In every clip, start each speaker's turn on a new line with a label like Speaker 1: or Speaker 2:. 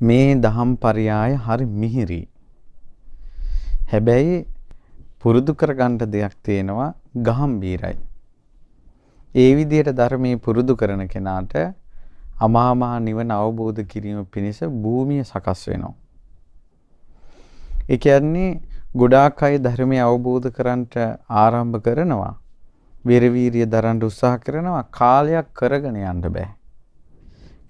Speaker 1: මේ දහම් පරයාය හරි මිහිරි. හැබැයි පුරුදු කරගන්න දෙයක් තියෙනවා ගහම්බීරයි. ඒ විදිහට ධර්මයේ පුරුදු කරන කෙනාට අමා මහ නිවන අවබෝධ කිරීම පිණිස භූමිය සකස් වෙනවා. ඒ කියන්නේ ගොඩාක් අය ධර්මය අවබෝධ කරන්නට ආරම්භ කරනවා. විරවීරිය දරන්න උත්සාහ කරනවා කාලයක් කරගෙන යන්න බෑ.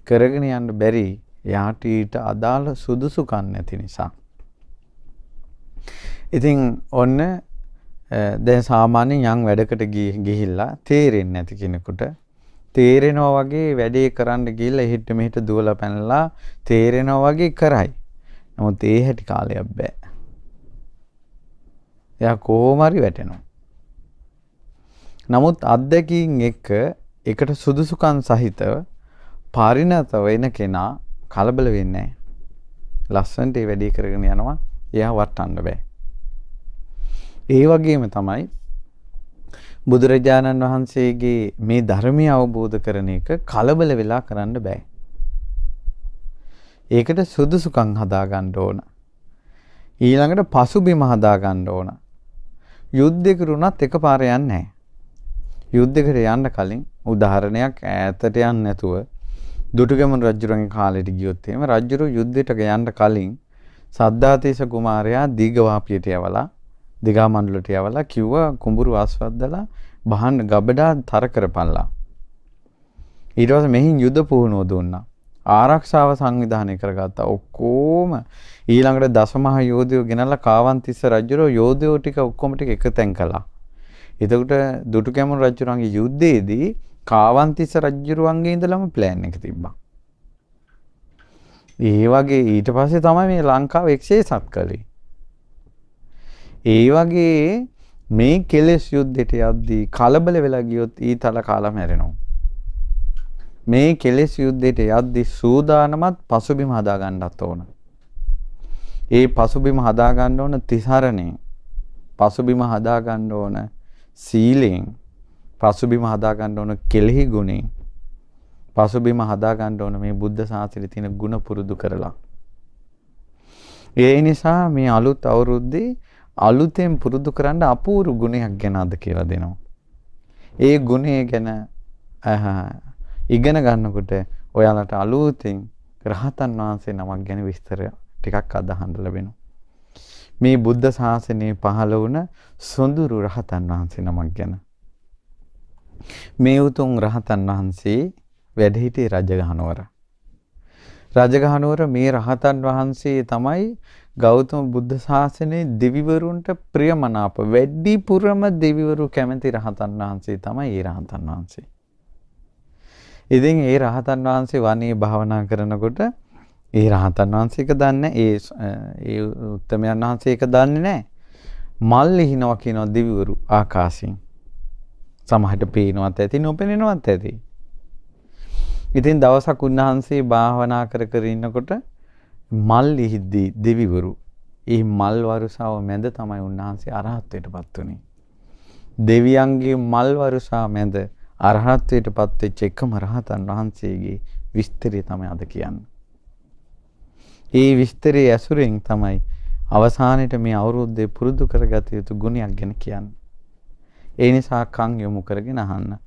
Speaker 1: කරගෙන යන්න බැරි එයාට ඊට අදාළ සුදුසුකම් නැති නිසා. ඉතින් ඔන්න දැන් සාමාන්‍යයෙන් යම් වැඩකට ගිහිල්ලා තේරෙන්නේ නැති කෙනෙකුට තේරෙනවා වගේ වැඩේ කරන්න ගිහිල්ලා එහෙට මෙහෙට දුවලා පැනලා තේරෙනවා වගේ කරයි. නමුත් ඒ හැටි කාලයක් බෑ. එයා කොහොම හරි වැටෙනවා. නමුත් අත්දැකීම් එක්ක එකට සුදුසුකම් සහිතව පරිණත වෙන කෙනා කලබල වෙන්නේ නැහැ. ලස්සනට ඒ වැඩේ කරගෙන යනවා. එයා වටන්න බෑ. ඒ වගේම තමයි බුදුරජාණන් වහන්සේගේ මේ ධර්මය අවබෝධ කරන එක කලබල වෙලා කරන්න බෑ. ඒකට සුදුසුකම් හදාගන්න ඕන. ඊළඟට පසුබිම හදාගන්න ඕන. යුද්ධයකට උනත් එකපාර යන්නේ නැහැ. යුද්ධයකට යන්න කලින් උදාහරණයක් ඈතට යන්නේ නැතුව දුටුගැමුණු රජුරන්ගේ කාලෙට ගියොත් එහෙම රජුරු යුද්ධයට යන්න කලින් සද්ධාතීස කුමාරයා දීඝවාපියට යවලා දිගා මණ්ඩලට යවලා කිව්වා කුඹුරු ආස්වද්දලා බහන්න ගබඩා තර කරපල්ලා. ඊට පස්සේ මෙහින් යුද පුහුණුව දුන්නා. ආරක්ෂාව සංවිධානය කරගත්තා. ඔක්කොම ඊළඟට දසමහා යෝධයෝ ගෙනල්ලා කාවන්තිස්ස රජුරෝ යෝධයෝ ටික ඔක්කොම ටික එකතෙන් කළා. එතකොට දුටුගැමුණු රජුරන්ගේ යුද්ධයේදී කාවන්තිස්ස රජුරුවන්ගේ ඉඳලම ප්ලෑන් එක තිබ්බා. ඒ වගේ ඊට පස්සේ තමයි මේ ලංකාව එක්සේසත් කළේ. ඒ වගේ මේ කෙලෙස් යුද්ධයට යද්දී කලබල වෙලා ගියොත් ඊතල කාලා මැරෙනවා. මේ කෙලෙස් යුද්ධයට යද්දී සූදානමත් පසුබිම හදා ගන්නත් ඕන. ඒ පසුබිම හදා ගන්න ඕන තිසරණේ. පසුබිම හදා ගන්න ඕන සීලෙන්. පසුබිම හදා ගන්න ඕන කෙලෙහි ගුණෙන්. පසුබිම හදා ගන්න ඕන මේ බුද්ධ ශාසනයේ තියෙන ಗುಣ පුරුදු කරලා. ඒ නිසා මේ අලුත් අවුරුද්දේ අලුතෙන් පුරුදු කරන්න අපූර්ව ගුණයක් ගැන අද කියලා දෙනවා. ඒ ගුණය ගැන ඉගෙන ගන්නකොට ඔයාලට අලුතෙන් රහතන් වහන්සේ නමක් ගැන විස්තර ටිකක් අදහන්න ලැබෙනවා. මේ බුද්ධ ශාසනයේ පහළ වුණ සොඳුරු රහතන් වහන්සේ නමක් ගැන. මේ උතුම් රහතන් වහන්සේ වැඩ සිටි රජගහනුවර. රජගහනුවර මේ රහතන් වහන්සේ තමයි ගෞතම බුද්ධ ශාසනයේ දෙවිවරුන්ට ප්‍රියමනාප වැඩිපුරම දෙවිවරු කැමති රහතන් වහන්සේ තමයි ඒ රහතන් වහන්සේ. ඉතින් ඒ රහතන් වහන්සේ වනේ භාවනා කරනකොට ඒ රහතන් වහන්සේ එක දන්නේ ඒ ඒ උත්තමයන් වහන්සේ එක දන්නේ නැහැ. මල් ලිහිනවා කියනවා දෙවිවරු ආකාශයෙන්. සමහරට පේනවත් ඇති නොපෙනෙනවත් ඇති. ඉතින් දවසක් උන්වහන්සේ භාවනා කර කර ඉන්නකොට මල් ලිහිද්දී දෙවිවරු ඒ මල් වරුසාව මැද තමයි උන්වහන්සේ අරහත්ත්වයටපත් වුනේ. දෙවියන්ගේ මල් වරුසා මැද අරහත්ත්වයටපත් වෙච්ච එකම රහතන් වහන්සේගේ විස්තරය තමයි අද කියන්නේ. ඒ විස්තරයේ ඇසුරෙන් තමයි අවසානයේ මේ අවුරුද්දේ පුරුදු කරගත යුතු ගුණයක් ගැන කියන්නේ. ඒ නිසා කන් යොමු කරගෙන අහන්න.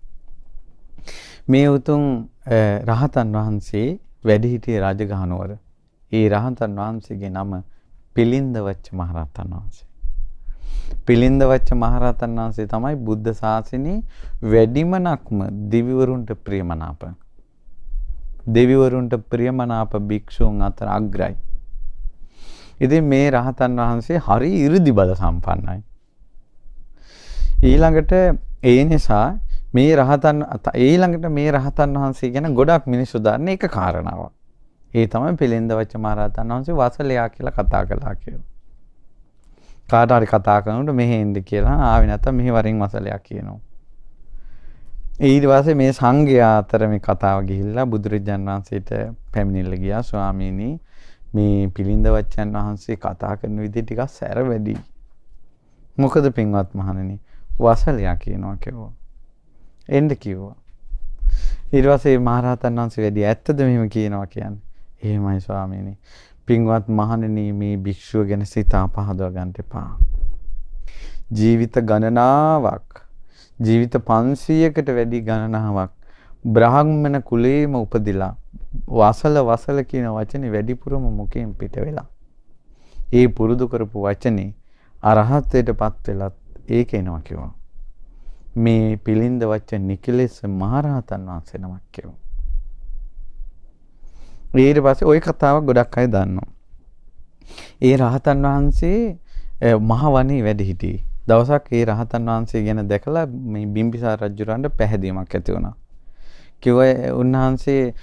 Speaker 1: මේ උතුම් රහතන් වහන්සේ වැඩ සිටියේ රජගහනුවර ඒ රහතන් වහන්සේගේ නම පිලින්දවච්ච මහරහතන් වහන්සේ. පිලින්දවච්ච මහරහතන් වහන්සේ තමයි බුද්ධ ශාසනයේ වැඩිමනක්ම දිවිවරුන්ට ප්‍රියමනාප. දෙවිවරුන්ට ප්‍රියමනාප භික්ෂූන් අතර අග්‍රයි. ඉතින් මේ රහතන් වහන්සේ හරි 이르දි බල සම්පන්නයි. ඊළඟට ඒ නිසා මේ රහතන් ඊළඟට මේ රහතන් වහන්සේ ගැන ගොඩක් මිනිස්සු දන්නේ එක කාරණාවක්. ඒ තමයි පිළින්ද වච්ච මහරහතන් වහන්සේ වසලයා කියලා කතා කළා කියලා. කාට හරි කතා කරනකොට මෙහෙ එන්න කියලා ආවේ නැත්නම් මෙහි වරින් වසලයා කියනවා. ඊට පස්සේ මේ සංඝයා අතර මේ කතාව ගිහිල්ලා බුදුරජාන් වහන්සේට පැමිණිල්ල ගියා ස්වාමීනි මේ පිළින්ද වච්චන් වහන්සේ කතා කරන විදිහ ටිකක් සැර වැඩි. මොකද පින්වත් මහණෙනි වසලයා කියනවා කිව්වා. එන්න කිව්වා. ඊට පස්සේ මහරහතන් වහන්සේ වැඩි ඇත්තද මෙහෙම කියනවා කියන්නේ. එහෙමයි ස්වාමීනි. පින්වත් මහණෙනි මේ භික්ෂුව ගැන සිතා පහදවා ගන්න එපා. ජීවිත ගණනාවක් ජීවිත 500කට වැඩි ගණනාවක් බ්‍රාහ්මණ කුලේම උපදිලා වසල වසල කියන වචනේ වැඩිපුරම මුකෙන් පිට වෙලා. ඒ පුරුදු කරපු වචනේ අරහත්ත්වයටපත් වෙලත් ඒක එනවා කිව්වා. මේ පිළින්ද වච්ච නිකලෙස් මහරහතන් වහන්සේ නමක් කිව්වා. ඊට පස්සේ ওই කතාවක් ගොඩක් අය දන්නවා. ඒ රහතන් වහන්සේ මහ වනේ වැඩ සිටියේ. දවසක් ඒ රහතන් වහන්සේ ගැන දැකලා මේ බිම්බිසාර රජුරන්ට පැහැදීමක් ඇති වුණා. කිව්ව උන්වහන්සේ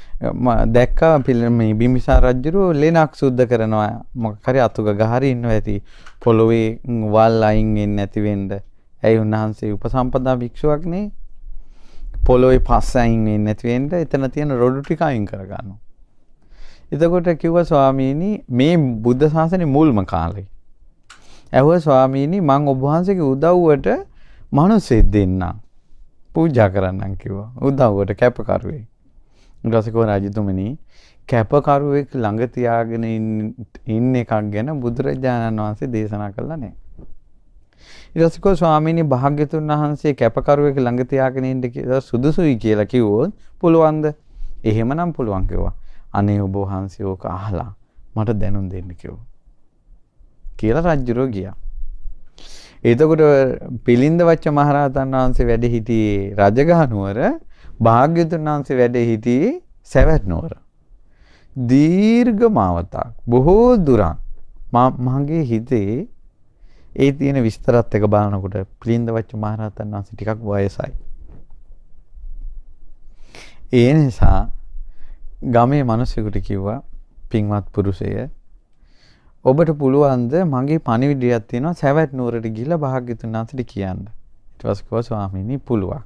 Speaker 1: දැක්කා මේ බිම්බිසාර රජුරෝ ලෙනක් සුද්ධ කරනවා මොකක් හරි අතුග ගහරි ඉන්නවා ඇති පොළොවේ වල් අයින් වෙන්නේ නැති වෙන්න. ඇයි උන්වහන්සේ උපසම්පදා භික්ෂුවක් නේ? පොළොවේ පස් අයින් වෙන්නේ නැති වෙන්න එතන තියෙන රොඩු ටික අයින් කරගන්නවා. එතකොට කිව්වා ස්වාමීනි මේ බුද්ධ ශාසනේ මුල්ම කාලේ. ඇහුවා ස්වාමීනි මං ඔබ වහන්සේගේ උදව්වට මිනිස්සෙක් දෙන්නම්. පූජා කරන්නම් කිව්වා. උදව්වට කැපකරුවෙක්. ඊට පස්සේ කිව්වා රජතුමනි කැපකරුවෙක් ළඟ තියාගෙන ඉන්න එකක් ගැන බුදුරජාණන් වහන්සේ දේශනා කළා නෑ. ඊට පස්සේ කිව්වා ස්වාමීනි භාග්‍යතුන් වහන්සේ කැපකරුවෙක් ළඟ තියාගෙන ඉන්න කියලා සුදුසුයි කියලා කිව්වොත් පුළුවන්ද? එහෙමනම් පුළුවන් කිව්වා. අනේ ඔබ වහන්සේ ඕක අහලා මට දැනුම් දෙන්න කිව්වා. කියලා රජුරෝ ගියා. එතකොට පිලින්ද වච්ච මහරහතන් වහන්සේ වැඩ හිටියේ රජගහ නුවර භාග්‍යතුන් වහන්සේ වැඩ හිටියේ සැවැත් නුවර. දීර්ඝ මාවතක් බොහෝ දුරක් මගේ හිතේ ඒ තියෙන විස්තරත් එක බලනකොට පිලින්ද වච්ච මහරහතන් වහන්සේ ටිකක් වයසයි. ඒ නිසා ගමේ මිනිස්සුන්ට කිව්වා පින්වත් පුරුෂය ඔබට පුළුවන්ද මගේ පණිවිඩයක් තියෙනවා සැවැත් නුවරට ගිහිල්ලා භාග්‍යතුන් වහන්සේට කියන්න. ඊට පස්සේ කිව්වා ස්වාමීනි පුළුවන්.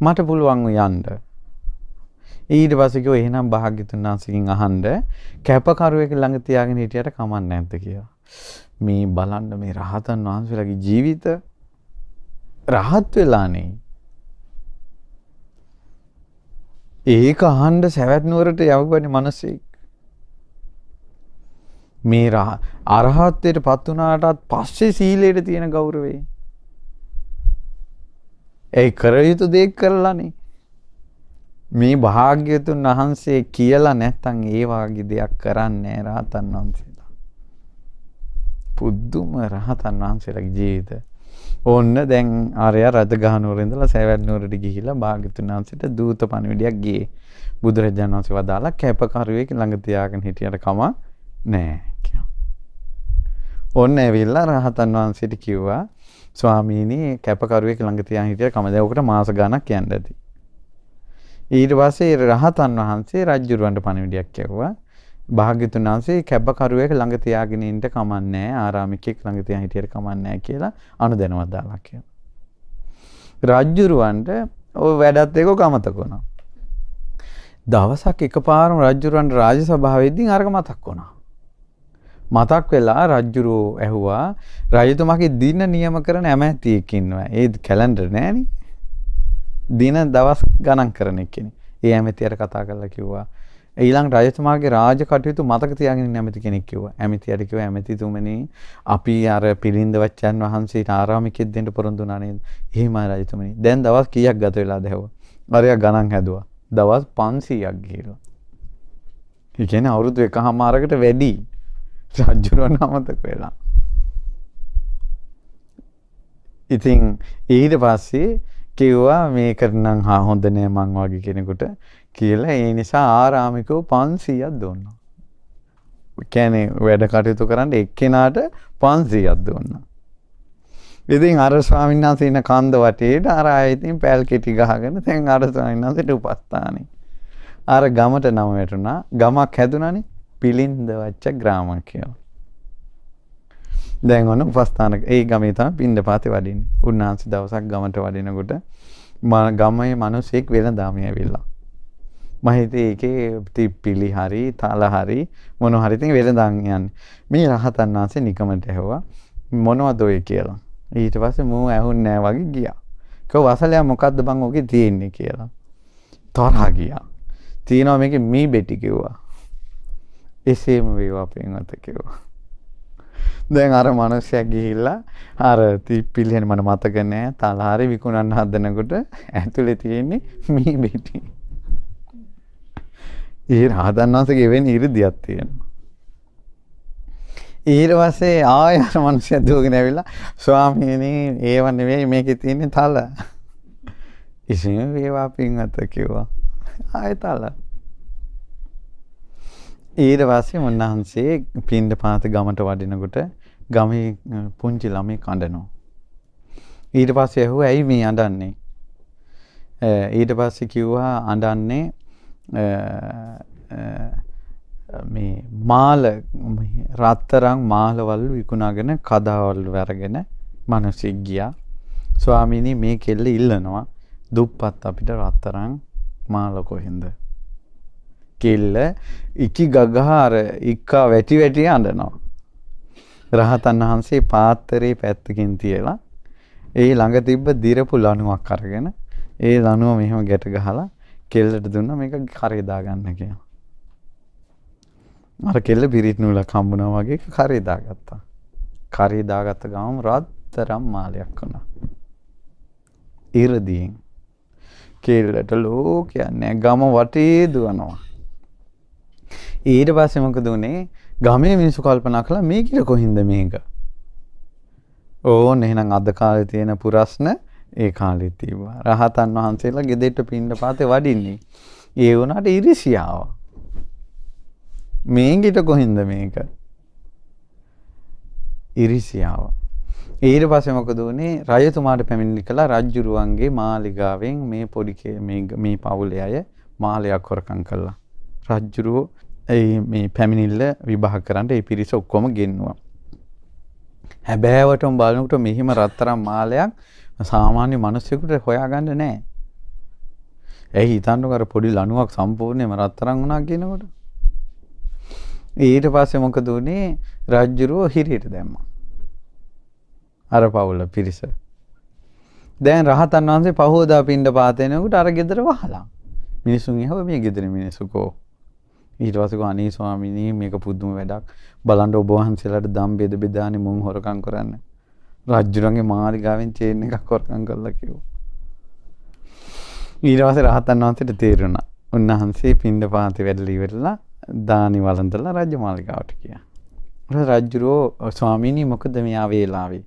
Speaker 1: මට පුළුවන් යන්න. ඊට පස්සේ කිව්වා එහෙනම් භාග්‍යතුන් වහන්සේගෙන් අහන්න කැපකරුවෙක් ළඟ තියාගෙන හිටියට කමක් නැද්ද කියලා. මේ බලන්න මේ රහතන් වහන්සේලාගේ ජීවිත රහත් වෙලානේ. ඒක අහන්න සැවැත් නුවරට යවපන්නේ මිනිස්සෙක්. මේ අරහත්ත්වයට පත් වුණාටත් පස්සේ සීලයට තියෙන ගෞරවේ. ඒ කර යුතු දේ කරලානේ. මේ භාග්‍යතුන් වහන්සේ කියලා නැත්තම් ඒ වාගේ දෙයක් කරන්නේ රහතන් වහන්සේලා. පුදුම රහතන් වහන්සේලාගේ ජීවිත. ඕන්න දැන් ආර්ය රජගහනුවර ඉඳලා සෑවැත් නුවරට ගිහිල්ලා භාග්‍යතුන් වහන්සේට දූත පණිවිඩයක් ගියේ. බුදුරජාණන් වහන්සේ වදාලා කැපකරුවෙක් ළඟ තියාගෙන හිටියට කම නෑ. ඔන්න ඇවිල්ලා රහතන් වහන්සේට කිව්වා ස්වාමීනි කැපකරුවෙක් ළඟ තියාගෙන හිටිය කමද ඔකට මාස ගාණක් යන්න ඇති. ඊට පස්සේ රහතන් වහන්සේ රජුරවන්ට පණිවිඩයක් කියවුවා. භාග්‍යතුන් වහන්සේ කැපකරුවෙක් ළඟ තියාගෙන ඉන්න කමන්නේ ආරාමිකෙක් ළඟ තියාගෙන හිටියට කමන්නේ කියලා අනුදැනුවත් දාලා කියනවා. රජුරවන්ට ඔය වැඩත් එක කමතක වුණා. දවසක් එකපාරම රජුරවන්ට රාජ සභාවෙදී අරක මතක් වුණා. මතක් වෙලා රජ්ජුරෝ ඇහුවා රජතුමාගේ දින නියම කරන ඇමැතියෙක් ඉන්නවා. ඒ කැලෙන්ඩර් නෑනේ. දින දවස් ගණන් කරන එක්කෙනෙක්. ඒ ඇමැතියට කතා කරලා කිව්වා ඊළඟ රජතුමාගේ රාජ කටයුතු මතක තියාගෙන ඉන්න ඇමති කෙනෙක් කිව්වා. ඇමතියට කිව්වා ඇමතිතුමනි අපි අර පිළිඳ වච්චන් වහන්සේට ආරාමිකෙක් දෙන්න පොරොන්දු වුණා නේද? එහෙමයි රජතුමනි. දැන් දවස් කීයක් ගත වෙලාද හැවුවා. අරයා ගණන් හැදුවා. දවස් 500ක් ගිහිල්ලා. ඒ කියන්නේ අවුරුදු එකහමාරකට වැඩි. රජ්ජුරුවන් අමතක වෙලා. ඉතින් ඊට පස්සේ කිව්වා මේක නම් හා හොඳ නෑ මං වගේ කෙනෙකුට කියලා ඒ නිසා ආරාමිකව 500ක් දුන්නා. කියන්නේ වැඩ කටයුතු කරන්න එක්කෙනාට 500ක් දුන්නා. ඉතින් අර ස්වාමීන් වහන්සේ ඉන්න කන්ද වටේට අර අය ඉතින් පැල් කෙටි ගහගෙන දැන් අර ස්වාමීන් වහන්සේට උපස්ථානේ. අර ගමට නම වැටුණා. ගමක් හැදුනානේ. පිලින්ද වච්ච ග්‍රාම කියලා. දැන් ඔන්න උපස්ථාන ඒ ගමේ තමයි පින්දපාතේ වඩින්නේ. උන්වහන්සේ දවසක් ගමට වඩිනකොට ගමේ මිනිසෙක් වෙනදාම ඇවිල්ලා. මම හිතේ ඒකේ පිලි හරි තාල හරි මොන හරි ඉතින් වෙනදාන් යන්නේ. මේ රහතන් වහන්සේ නිකමට ඇහුවා මොනවද ඔය කියලා. ඊට පස්සේ මූ ඇහුන්නේ නැහැ වගේ ගියා. කව වසලයා මොකද්ද බං ඔගේ තියෙන්නේ කියලා. තරහා ගියා. තියෙනවා මේකේ මී බෙටි කිව්වා. එසේම වේවා පින්වත කිව්වා. දැන් අර මිනිස්සයා ගිහිල්ලා අර තිප්පිලියන මට මතක නෑ තලහරි විකුණන්න හදනකොට ඇතුලේ තියෙන්නේ මේ බෙටි. ඒ රහතන් වහන්සේගේ වෙන ඉරිදියක් තියෙනවා. ඊට පස්සේ ආය අර මිනිස්සයා දුවගෙන ඇවිල්ලා ස්වාමීනි ඒව නෙවෙයි මේකේ තියෙන්නේ තල. ඉතින් වේවා පින්වත කිව්වා. ආය තල. ඊට පස්සේ උන්වහන්සේ පින්ඩ පාත ගමට වඩිනකොට ගමේ පුංචි ළමයි කඳනවා. ඊට පස්සේ ඇහුවා ඇයි මේ අඬන්නේ? ඊට පස්සේ කිව්වා අඬන්නේ මේ මාල රත්තරන් මාලවල් විකුණාගෙන කදාවල් වරගෙන මිනිස්සෙක් ගියා. ස්වාමීනි මේ කෙල්ල ඉල්ලනවා දුප්පත් අපිට රත්තරන් මාල කොහෙන්ද? කෙල්ල ඉකි ගගහ අර ඉක්කා වැටි වැටි අඬනවා. රහතන් වහන්සේ පාත්තරේ පැත්තකින් තියලා ඒ ළඟ තිබ්බ දිරපු ලණුවක් අරගෙන ඒ ලණුව මෙහෙම ගැට ගහලා කෙල්ලට දුන්නා මේක කරේ දාගන්න කියලා. අර කෙල්ල පිරිත් නූලක් හම්බුනා වගේ කරේ දාගත්තා. කරේ දාගත්ත ගමන් රත්තරම් මාලයක් වුණා. ඉරදීන් කෙල්ලට ලෝකයක් නෑ ගම වටේ දුවනවා. ඊට පස්සේ මොකද උනේ? ගමේ මිනිස්සු කල්පනා කළා මේකිට කොහින්ද මේක? ඕන් එහෙනම් අද කාලේ තියෙන පුරස්න ඒ කාලෙත් තිබ්බා. රහතන් වහන්සේලා ගෙදෙට්ට පින්න පාතේ වඩින්නේ. ඒ වුණාට ඉරිසියාව. මේකිට කොහින්ද මේක? ඉරිසියාව. ඊට පස්සේ මොකද උනේ? රජතුමාට පැමිණිලි කළා රජ්ජුරුවන්ගේ මාලිගාවෙන් මේ පොඩි මේ මේ පවුලේ අය මාලයක් හොරකම් කළා. රජ්ජුරුව ඒ මේ පැමිණිල්ල විභාග කරන්න ඒ පිරිස ඔක්කොම ගෙන්නවා. හැබෑවටම බලනකොට මෙහිම රත්තරන් මාලයක් සාමාන්‍ය මිනිස්සුෙකුට හොයාගන්න නැහැ. ඇයි හිතන්නකෝ අර පොඩි ලණුවක් සම්පූර්ණයෙන්ම රත්තරන් වුණා කියනකොට. ඊට පස්සේ මොකද උනේ? රාජ්‍යරුව හිරියට දැම්මා. අර පවුල පිරිස. දැන් රහතන් වහන්සේ පහෝදා පින්ඩ පාතේනකොට අර ගෙදර වහලා. මිනිසුන් එහව මේ ගෙදර මිනිස්සු කෝ ඊට පස්සේ කෝ අනේ ස්වාමීනි මේක පුදුම වැඩක්. බලන්න ඔබ වහන්සේලාට දම් බෙද බෙදානේ මුන් හොරකම් කරන්න. රජුරන්ගේ මාලිගාවෙන් චේන් එකක් හොරකම් කළා කිව්වා. ඊට පස්සේ රහතන් වහන්සේට තේරුණා. උන්වහන්සේ පින්ඩ පාතේ වැඩලා ඉවරලා දානි වළඳලා රජ මාලිගාවට ගියා. රජුරෝ ස්වාමීනි මොකද මෙයා වේලාවේ?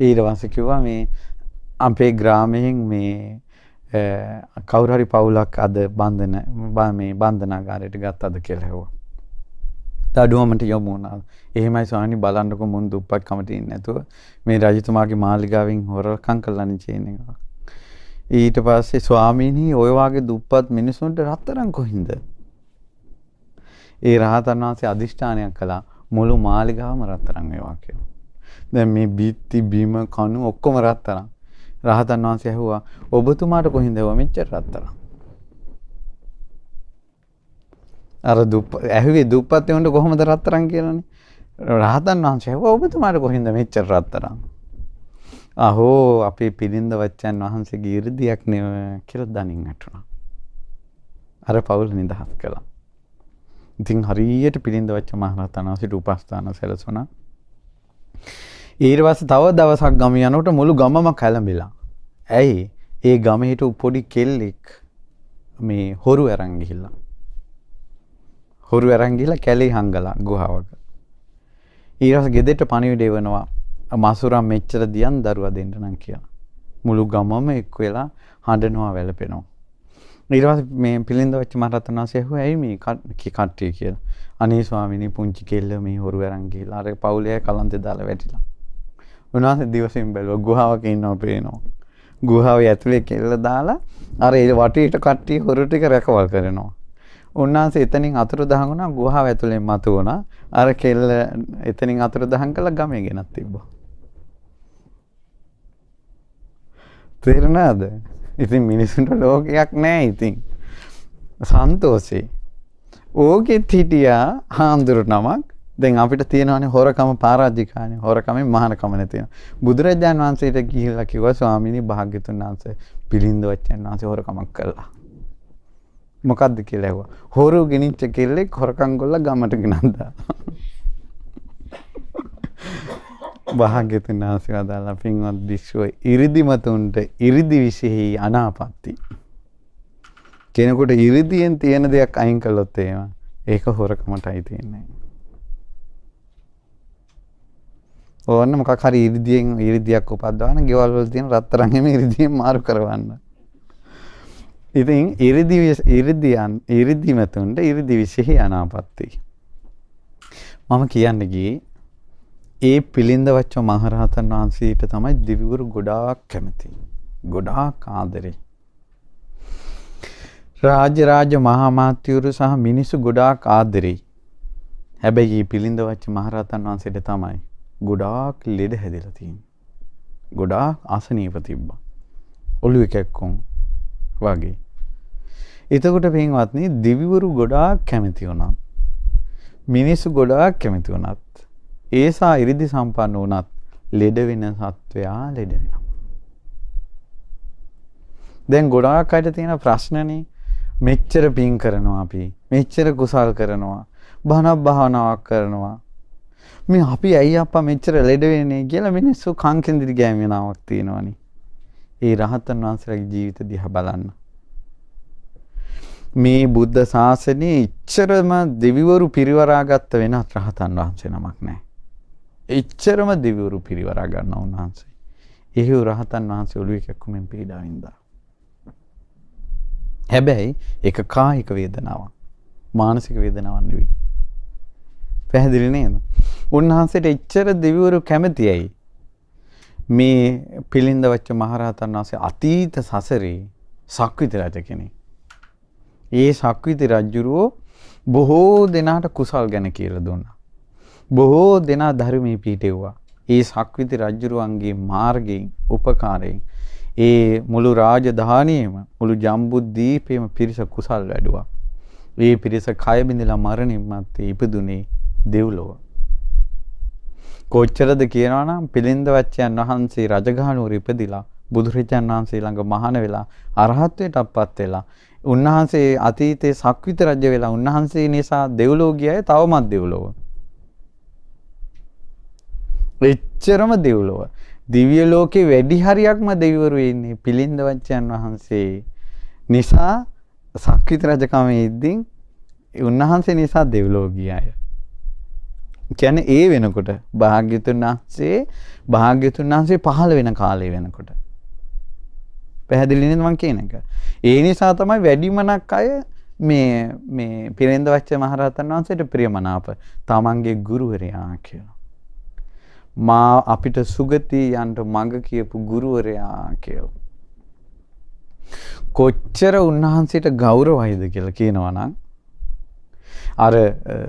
Speaker 1: ඊට පස්සේ කිව්වා මේ අපේ ග්‍රාමයෙන් මේ කවුරු හරි පවුලක් අද බන්ධන මේ බන්ධනාගාරයට ගත්තද කියලා හෙව්වා. දඩුවමට යමු වුණා. එහෙමයි ස්වාමීනි බලන්නකො මුන් දුප්පත් කමට ඉන්නේ නැතුව මේ රජතුමාගේ මාලිගාවෙන් හොරකම් කළානේ චේන් එක. ඊට පස්සේ ස්වාමීනි ඔය වාගේ දුප්පත් මිනිසුන්ට රත්තරන් කොහින්ද? ඒ රහතන් වහන්සේ අදිෂ්ඨානයක් කළා මුළු මාලිගාවම රත්තරන් වේවා කියලා. දැන් මේ බීත්ති බීම කණු ඔක්කොම රත්තරන්. රහතන් වහන්සේ ඇහුවා ඔබතුමාට කොහින්ද ඒවා මෙච්චර රත්තරන්? අර දුප්ප ඇහුවේ දුප්පත් එවුන්ට කොහොමද රත්තරන් කියලානේ. රහතන් වහන්සේ ඇහුවා ඔබතුමාට කොහින්ද මෙච්චර රත්තරන්? අහෝ අපේ පිළිඳ වච්චන් වහන්සේගේ 이르දියක් නේ කියලා දනින් වැටුණා. අර පවුල් නිදහස් කළා. ඉතින් හරියට පිළිඳ වච්ච මහරහතන් වහන්සේට උපස්ථාන සැලසුණා. ඊට පස්සේ තව දවසක් ගම යනකොට මුළු ගමම කැළඹිලා. ඇයි? ඒ ගමේ හිටපු පොඩි කෙල්ලෙක් මේ හොරු අරන් ගිහිල්ලා. හොරු අරන් ගිහිල්ලා කැලේ හංගලා ගුහාවක. ඊට පස්සේ ගෙදරට පණිවිඩ එවනවා. මසුරම් මෙච්චර දියන් දරුවා දෙන්න නම් කියලා. මුළු ගමම එක් වෙලා හඬනවා වැළපෙනවා. ඊට පස්සේ මේ පිළිඳ වෙච්ච මහරහතන් වහන්සේ ඇහුවා ඇයි මේ කට්ටිය කියලා. අනේ ස්වාමීනි පුංචි කෙල්ල මේ හොරු අරන් ගිහිල්ලා අර පවුලේ කලන්තේ දාලා වැටිලා. උන්වහන්සේ දිවසින් බැලුවා ගුහාවක ඉන්නවා පේනවා. ගුහාවේ ඇතුලේ කෙල්ල දාලා අර ඒ වටේට කට්ටිය හොරු ටික රැකවල් කරනවා. උන්වහන්සේ එතනින් අතුරුදහන් වුණා ගුහාව ඇතුලෙන් මතු වුණා. අර කෙල්ල එතනින් අතුරුදහන් කළා ගමේ ගෙනත් තිබ්බා. තේරුණාද? ඉතින් මිනිසුන්ට ලෝකයක් නැහැ ඉතින්. සන්තෝෂේ. ඕකෙත් හිටියා හාමුදුරු නමක් දැන් අපිට තියෙනවානේ හොරකම පරාජිකානේ හොරකමෙන් මහානකම නැතින බුදුරජාන් වහන්සේට ගිහිල්ලා කිව්වා ස්වාමීනි භාග්‍යතුන් වහන්සේ පිළිඳ වච්චන් වහන්සේ හොරකමක් කළා මොකද්ද කියලා ඇහුවා. හොරු ගෙනිච්ච කෙල්ලෙක් හොරකම් කරලා ගමට ගෙනන්දා. භාග්‍යතුන් වහන්සේ වදාලා පින්වත් භික්ෂුව ඉරිදිමතුන්ට ඉරිදි විශේෂයි අනාපත්ති. කෙනෙකුට ඉරිදියෙන් තියෙන දෙයක් අයින් කළොත් එහෙම ඒක හොරකමටයි තියෙන්නේ. ඕන්න මොකක් හරි ඉරිදියෙන් ඉරිදියක් උපද්දවන ගෙවල් වල තියෙන රත්තරන් එමෙ ඉරිදියෙන් මාරු කරවන්න. ඉතින් ඉරිදි ඉරිදියන් ඉරිදිමතුන්ට ඉරිදි විශේෂ අනාපත්ති. මම කියන්න ගියේ ඒ පිළිඳ වච්ච මහරහතන් වහන්සේට තමයි දිවිවරු ගොඩාක් කැමති. ගොඩාක් ආදරේ. රාජ්‍ය රාජ්‍ය මහා මාත්‍යවරු සහ මිනිස්සු ගොඩාක් ආදරේ. හැබැයි පිළිඳ වච්ච මහරහතන් වහන්සේට තමයි ගොඩාක් ලෙඩ හැදිලා තියෙන්නේ. ගොඩාක් අසනීප තිබ්බා. ඔළුව කැක්කොම් වගේ. එතකොට පින්වත්නි දිවිවරු ගොඩාක් කැමති වුණා. මිනිස්සු ගොඩාක් කැමති වුණත් ඒසා ඉරිදි සම්පන්න වුණත් ලෙඩ වෙන සත්වයා ලෙඩ වෙනවා. දැන් ගොඩාක් අයට තියෙන ප්‍රශ්නනේ මෙච්චර පින් කරනවා අපි මෙච්චර කුසල් කරනවා බණක් භාවනාවක් කරනවා මේ අපි ඇයි අප්පා මෙච්චර ලෙඩ වෙන්නේ කියලා මිනිස්සු කන් කෙන්දිරි ගෑවෙනාවක් තියෙනවනේ. ඒ රහතන් වහන්සේලාගේ ජීවිත දිහා බලන්න. මේ බුද්ධ ශාසනයේ ඉච්චරම දෙවිවරු පිරිවරාගත්ත වෙනත් රහතන් වහන්සේ නමක් නැහැ. එච්චරම දිවිවරු පිරිවරා ගන්න උන්වහන්සේ. එහෙව් රහතන් වහන්සේ ඔළුවේ කැක්කුමෙන් පීඩා වින්දා. හැබැයි ඒක කායික වේදනාවක්. මානසික වේදනාවක් නෙවෙයි. පැහැදිලි නේද? උන්වහන්සේට එච්චර දෙවිවරු කැමතියි. මේ පිළිඳ වච්ච මහරහතන් වහන්සේ අතීත සසරේ සක්විති රජ කෙනෙක්. ඒ සක්විති රජුරෝ බොහෝ දෙනාට කුසල් ගැන කියලා දුන්නා. බොහෝ දෙනා ධර්මයේ පිහිටෙව්වා. ඒ සක්විති රජුරුවන්ගේ මාර්ගයෙන් උපකාරයෙන් ඒ මුළු රාජධානියම මුළු ජම්බුද්දීපේම පිරිස කුසල් වැඩුවා. ඒ පිරිස කය බිඳලා මරණින් මත්තේ ඉපදුනේ දෙව්ලොව. කොච්චරද කියනවා නම් පිළින්ද වච්චයන් වහන්සේ රජගහනුවර ඉපදිලා බුදුරජාණන් වහන්සේ ළඟ මහාන වෙලා අරහත්ත්වයටපත් වෙලා උන්වහන්සේ අතීතයේ සක්විත රජ වෙලා උන්වහන්සේ නිසා දෙව්ලොව ගියයි තවමත් දෙව්ලොව. එච්චරම දෙව්ලොව. දිව්‍ය ලෝකේ වැඩි හරියක්ම දෙවිවරු ඉන්නේ පිළින්ද වච්චයන් වහන්සේ නිසා සක්විත රජකම ඉද්දින් උන්වහන්සේ නිසා දෙව්ලොව ගියාය. කියන්නේ ඒ වෙනකොට භාග්‍යතුන් වහන්සේ භාග්‍යතුන් වහන්සේ පහළ වෙන කාලේ වෙනකොට. පැහැදිලි නේද මම කියන එක. ඒ නිසා තමයි වැඩිමනක් අය මේ මේ පිරෙන්ද වච්ච මහරහතන් වහන්සේට ප්‍රියමනාප තමන්ගේ ගුරුවරයා කියලා. මා අපිට සුගති යන්ට මඟ කියපු ගුරුවරයා කියලා. කොච්චර උන්වහන්සේට ගෞරවයිද කියලා කියනවා නම් අර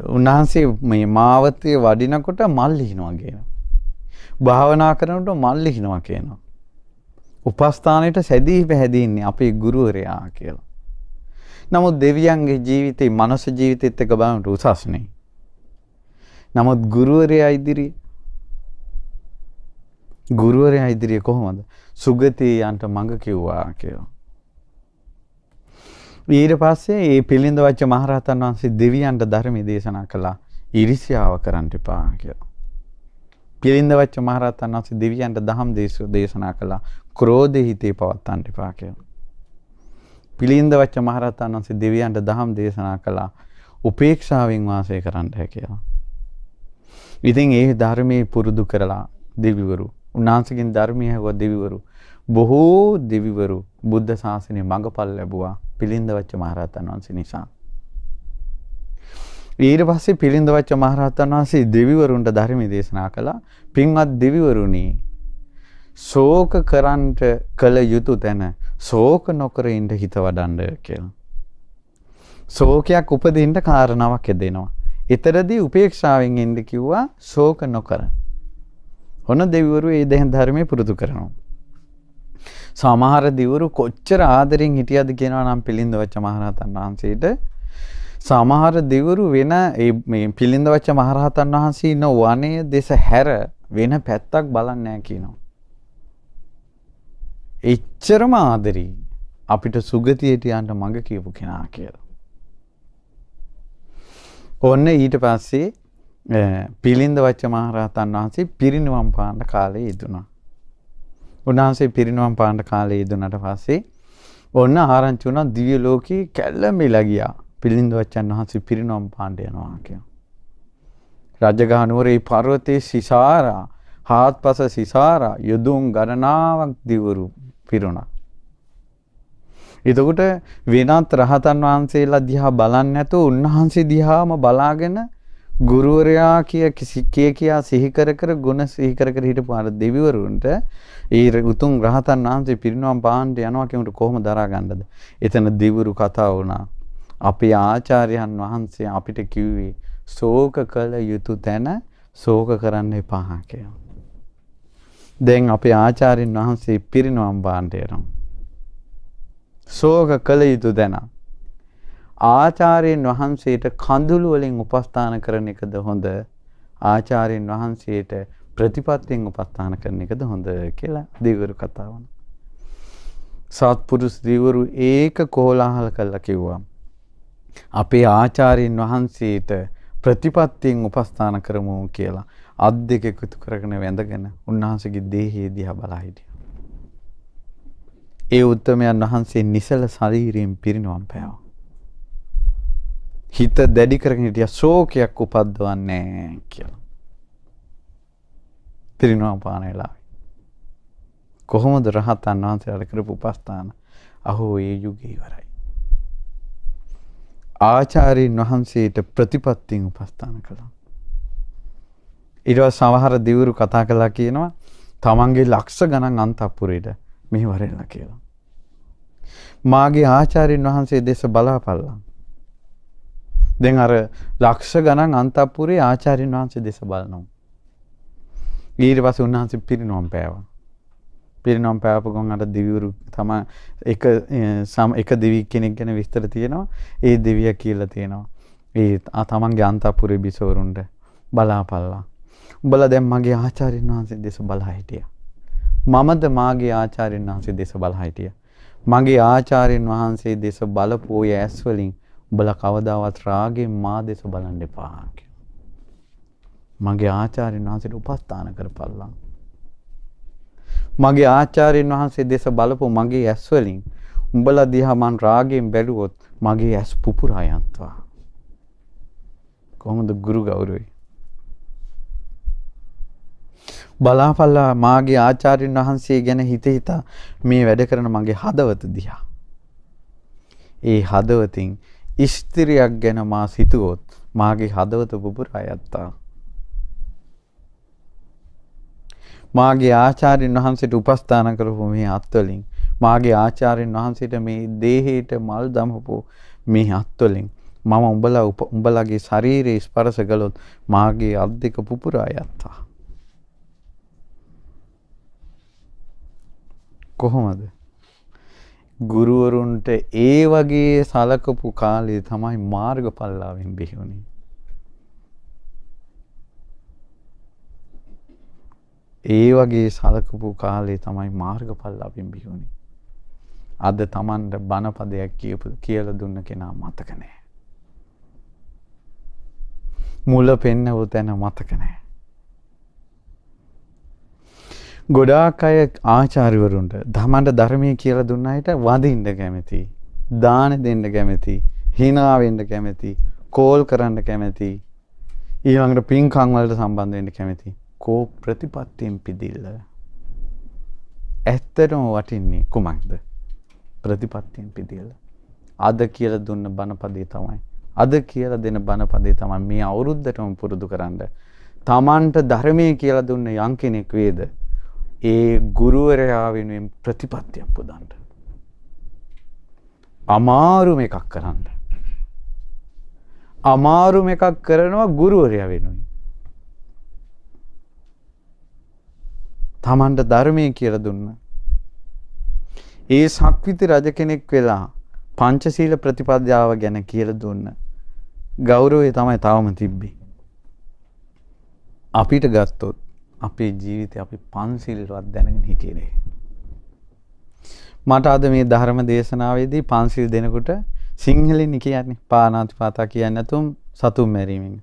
Speaker 1: උන්වහන්සේ මේ මාවතේ වඩිනකොට මල් ලිහිනවා කියනවා. භාවනා කරනකොට මල් ලිහිනවා කියනවා. උපස්ථානෙට සැදී පැහැදී ඉන්නේ අපේ ගුරුවරයා කියලා. නමුත් දෙවියන්ගේ ජීවිතේ මනස ජීවිතෙත් එක බලනකොට උසස් නෙයි. නමුත් ගුරුවරයා ඉදිරියේ ගුරුවරයා ඉදිරියේ කොහොමද සුගතිය යන්ට මඟ කිව්වා කියලා. ඊට පස්සේ ඒ පිළිඳ වච්ච මහරහතන් වහන්සේ දෙවියන්ට ධර්මයේ දේශනා කළා ඊර්ෂ්‍යාව කරන්න එපා කියලා. පිළිඳ වච්ච මහරහතන් වහන්සේ දෙවියන්ට දහම් දේශනා කළා ක්‍රෝධය හිතේ පවත්තන්න එපා කියලා. පිළිඳ වච්ච මහරහතන් වහන්සේ දෙවියන්ට දහම් දේශනා කළා උපේක්ෂාවෙන් වාසය කරන්න කියලා. ඉතින් ඒ ධර්මයේ පුරුදු කරලා දෙවිවරු උන්වහන්සේගෙන් ධර්මය ඇහුවා දෙවිවරු. බොහෝ දෙවිවරු බුද්ධ ශාසනය මඟපල් ලැබුවා පිළිඳවච්ච මහරහතන් වහන්සේ නිසා. ඊට පස්සේ පිළිඳවච්ච මහරහතන් වහන්සේ දෙවිවරුන්ට ධර්මය දේශනා කළා. පින්වත් දෙවිවරුනි ශෝක කරන්ට කළ යුතු තැන ශෝක නොකර ඉන්න හිත වඩන්න කියලා. ශෝකයක් උපදින්න කාරණාවක් යදෙනවා. ඊතරදී උපේක්ෂාවෙන් ඉන්න කිව්වා ශෝක නොකර. ඔන්න දෙවිවරු ඒ දැන් ධර්මයේ පුරුදු කරනවා. සමහර දිවරු කොච්චර ආදරෙන් හිටියද කියනවා නම් පිළිඳ වච්ච මහරහතන් වහන්සේට සමහර දිවරු වෙන මේ පිළිඳ වච්ච මහරහතන් වහන්සේ ඉන්න වනයේ දෙස හැර වෙන පැත්තක් බලන්නේ නැහැ කියනවා. එච්චරම ආදරී අපිට සුගතියට යන්න මඟ කියපු කෙනා කියලා. ඔන්න ඊට පස්සේ පිළින්ද වච්ච මහරහතන් වහන්සේ පිරිනිවම් පාන්න කාලේ යෙදුණා. උන්වහන්සේ පිරිනිවම් පාන්න කාලේ යෙදුනට පස්සේ ඔන්න ආරංචි වුණා දිව්‍ය ලෝකේ කැළඹිලා ගියා. පිළින්ද වච්චන් වහන්සේ පිරිනිවම් පාන්න යනවා කියලා. රජගහ නුවරේ පර්වතයේ සිසාරා හාත්පස සිසාරා යදුන් ගණනාවක් දිවුරු පිරුණා. එතකොට වෙනත් රහතන් වහන්සේලා දිහා බලන්නේ නැතුව උන්වහන්සේ දිහාම බලාගෙන ගුරුවරයා කිය කිය කියා සිහි කර කර ගුණ සිහි කර කර හිටපු අර දෙවිවරුන්ට ඒ උතුම් රහතන් වහන්සේ පිරිනවම් පාන්න යනවා කියනට කොහොම දරා ගන්නද? එතන දෙවිවරු කතා වුණා. අපේ ආචාර්යයන් වහන්සේ අපිට කිව්වේ ශෝක කළ යුතු තැන ශෝක කරන්න එපා කියලා. දැන් අපේ ආචාර්යන් වහන්සේ පිරිනවම් පාන්න යනවා. ශෝක කළ යුතු තැන ආචාර්යන් වහන්සේට කඳුළු වලින් උපස්ථාන කරන එකද හොඳ ආචාර්යන් වහන්සේට ප්‍රතිපත්තියෙන් උපස්ථාන කරන එකද හොඳ කියලා දෙවිවරු කතා වුණා. සත්පුරුෂ දෙවිවරු ඒක කෝලාහල කළා කිව්වා. අපේ ආචාර්යන් වහන්සේට ප්‍රතිපත්තියෙන් උපස්ථාන කරමු කියලා අත් දෙක එකතු කරගෙන වැඳගෙන උන්වහන්සේගේ දේහය දිහා බලා හිටියා. ඒ උත්තමයන් වහන්සේ නිසල ශරීරයෙන් පිරිනවම් පෑවා. හිත දැඩි කරගෙන හිටියා ශෝකයක් උපද්දවන්නේ කියලා. පිරිනවම් පාන වෙලාවේ. කොහොමද රහතන් වහන්සේලාට කරපු උපස්ථාන? අහෝ ඒ යුගය ඉවරයි. ආචාර්යින් වහන්සේට ප්‍රතිපත්තියෙන් උපස්ථාන කළා. ඊට පස්සේ සමහර දිවුරු කතා කළා කියනවා තමන්ගේ ලක්ෂ ගණන් අන්තපුරේට මෙහි වරෙලා කියලා. මාගේ ආචාර්යින් වහන්සේ දේශ බලාපල්ලා. දැන් අර ලක්ෂ ගණන් අන්තපුරේ ආචාර්යින් වහන්සේ දේශ බලනවා. ඊට පස්සේ උන්වහන්සේ පිරිනොම් පෑවා. පිරිනොම් පෑවපු ගමන් අර දිවිවරු තමයි එක සම එක දිවි කෙනෙක් ගැන විස්තර තියෙනවා. ඒ දෙවියා කියලා තියෙනවා. ඒ තමන්ගේ අන්තපුරේ බිසවරුන්ට බලාපල්ලා. උඹලා දැන් මගේ ආචාර්යින් වහන්සේ දේශ බලා හිටියා. මමද මාගේ ආචාර්යින් වහන්සේ දේශ බලා හිටියා. මගේ ආචාර්යින් වහන්සේ දේශ බලපු ඔය ඇස් වලින් උඹලා කවදාවත් රාගෙන් මා දේශ බලන්න එපා මගේ ආචාර්යන් වහන්සේට උපස්ථාන කරපල්ලා. මගේ ආචාර්යන් වහන්සේ දේශ බලපු මගේ ඇස් වලින් උඹලා දිහා මං රාගයෙන් බැලුවොත් මගේ ඇස් පුපුරා යන්නවා. කොහොමද ගුරු ගෞරවයි? බලාපල්ලා මාගේ ආචාර්යන් වහන්සේ ගැන හිත හිතා මේ වැඩ කරන මගේ හදවත දිහා. ඒ හදවතින් ස්ත්‍රියක් ගැන මා සිතුවොත් මාගේ හදවත පුපුරා යත්තා. මාගේ ආචාර්යන් වහන්සේට උපස්ථාන කරපු මේ අත්වලින් මාගේ ආචාර්යන් වහන්සේට මේ දේහයට මල් දමපු මේ අත්වලින් මම උඹලා උඹලාගේ ශරීරයේ ස්පර්ශ කළොත් මාගේ අත් දෙක පුපුරා යත්තා. කොහොමද? ගුරුවරුන්ට ඒ වගේ සලකපු කාලේ තමයි මාර්ගඵලලාවෙන් බිහිවුනේ. ඒ වගේ සලකපු කාලේ තමයි මාර්ගඵලලාවෙන් බිහිවුනේ. අද Tamanට බණපදයක් කියපු කියලා දුන්න කෙනා මතක නැහැ. මුල පෙන්නව තැන මතක නැහැ. ගොඩාක් අය ආචාර්යවරුන්ට තමන්ට ධර්මයේ කියලා දුන්න අයට වඳින්න කැමති. දාන දෙන්න කැමති. hina වෙන්න කැමති. කෝල් කරන්න කැමති. ඊළඟට පින්කම් වලට සම්බන්ධ වෙන්න කැමති. කෝ ප්‍රතිපත්තියෙන් පිදිල්ල. ඇත්තටම වටින්නේ කුමක්ද? ප්‍රතිපත්තියෙන් පිදිල්ල. අද කියලා දුන්න බණපදේ තමයි. අද කියලා දෙන බණපදේ තමයි මේ අවුරුද්දටම පුරුදු කරන්න. තමන්ට ධර්මයේ කියලා දුන්න යම් කෙනෙක් වේද ඒ ගුරුවරයා වෙනුවෙන් ප්‍රතිපත්තියක් පුදන්න. අමාරුම එකක් කරන්න. අමාරුම එකක් කරනවා ගුරුවරයා වෙනුවෙන්. තමන්ට ධර්මය කියලා දුන්න. ඒ සක්විති රජ කෙනෙක් වෙලා පංචශීල ප්‍රතිපදාව ගැන කියලා දුන්න. ගෞරවය තමයි තවම තිබ්බේ. අපිට ගත්තොත් අපේ ජීවිතය අපි පන්සිල්වත් දැනගෙන හිටියේ නෑ. මට අද මේ ධර්ම දේශනාවේදී පන්සිල් දෙනකොට සිංහලෙන් කියන්නේ පානාතිපාතා කියන්නේ නැතුම් සතුම් මැරීමෙන්.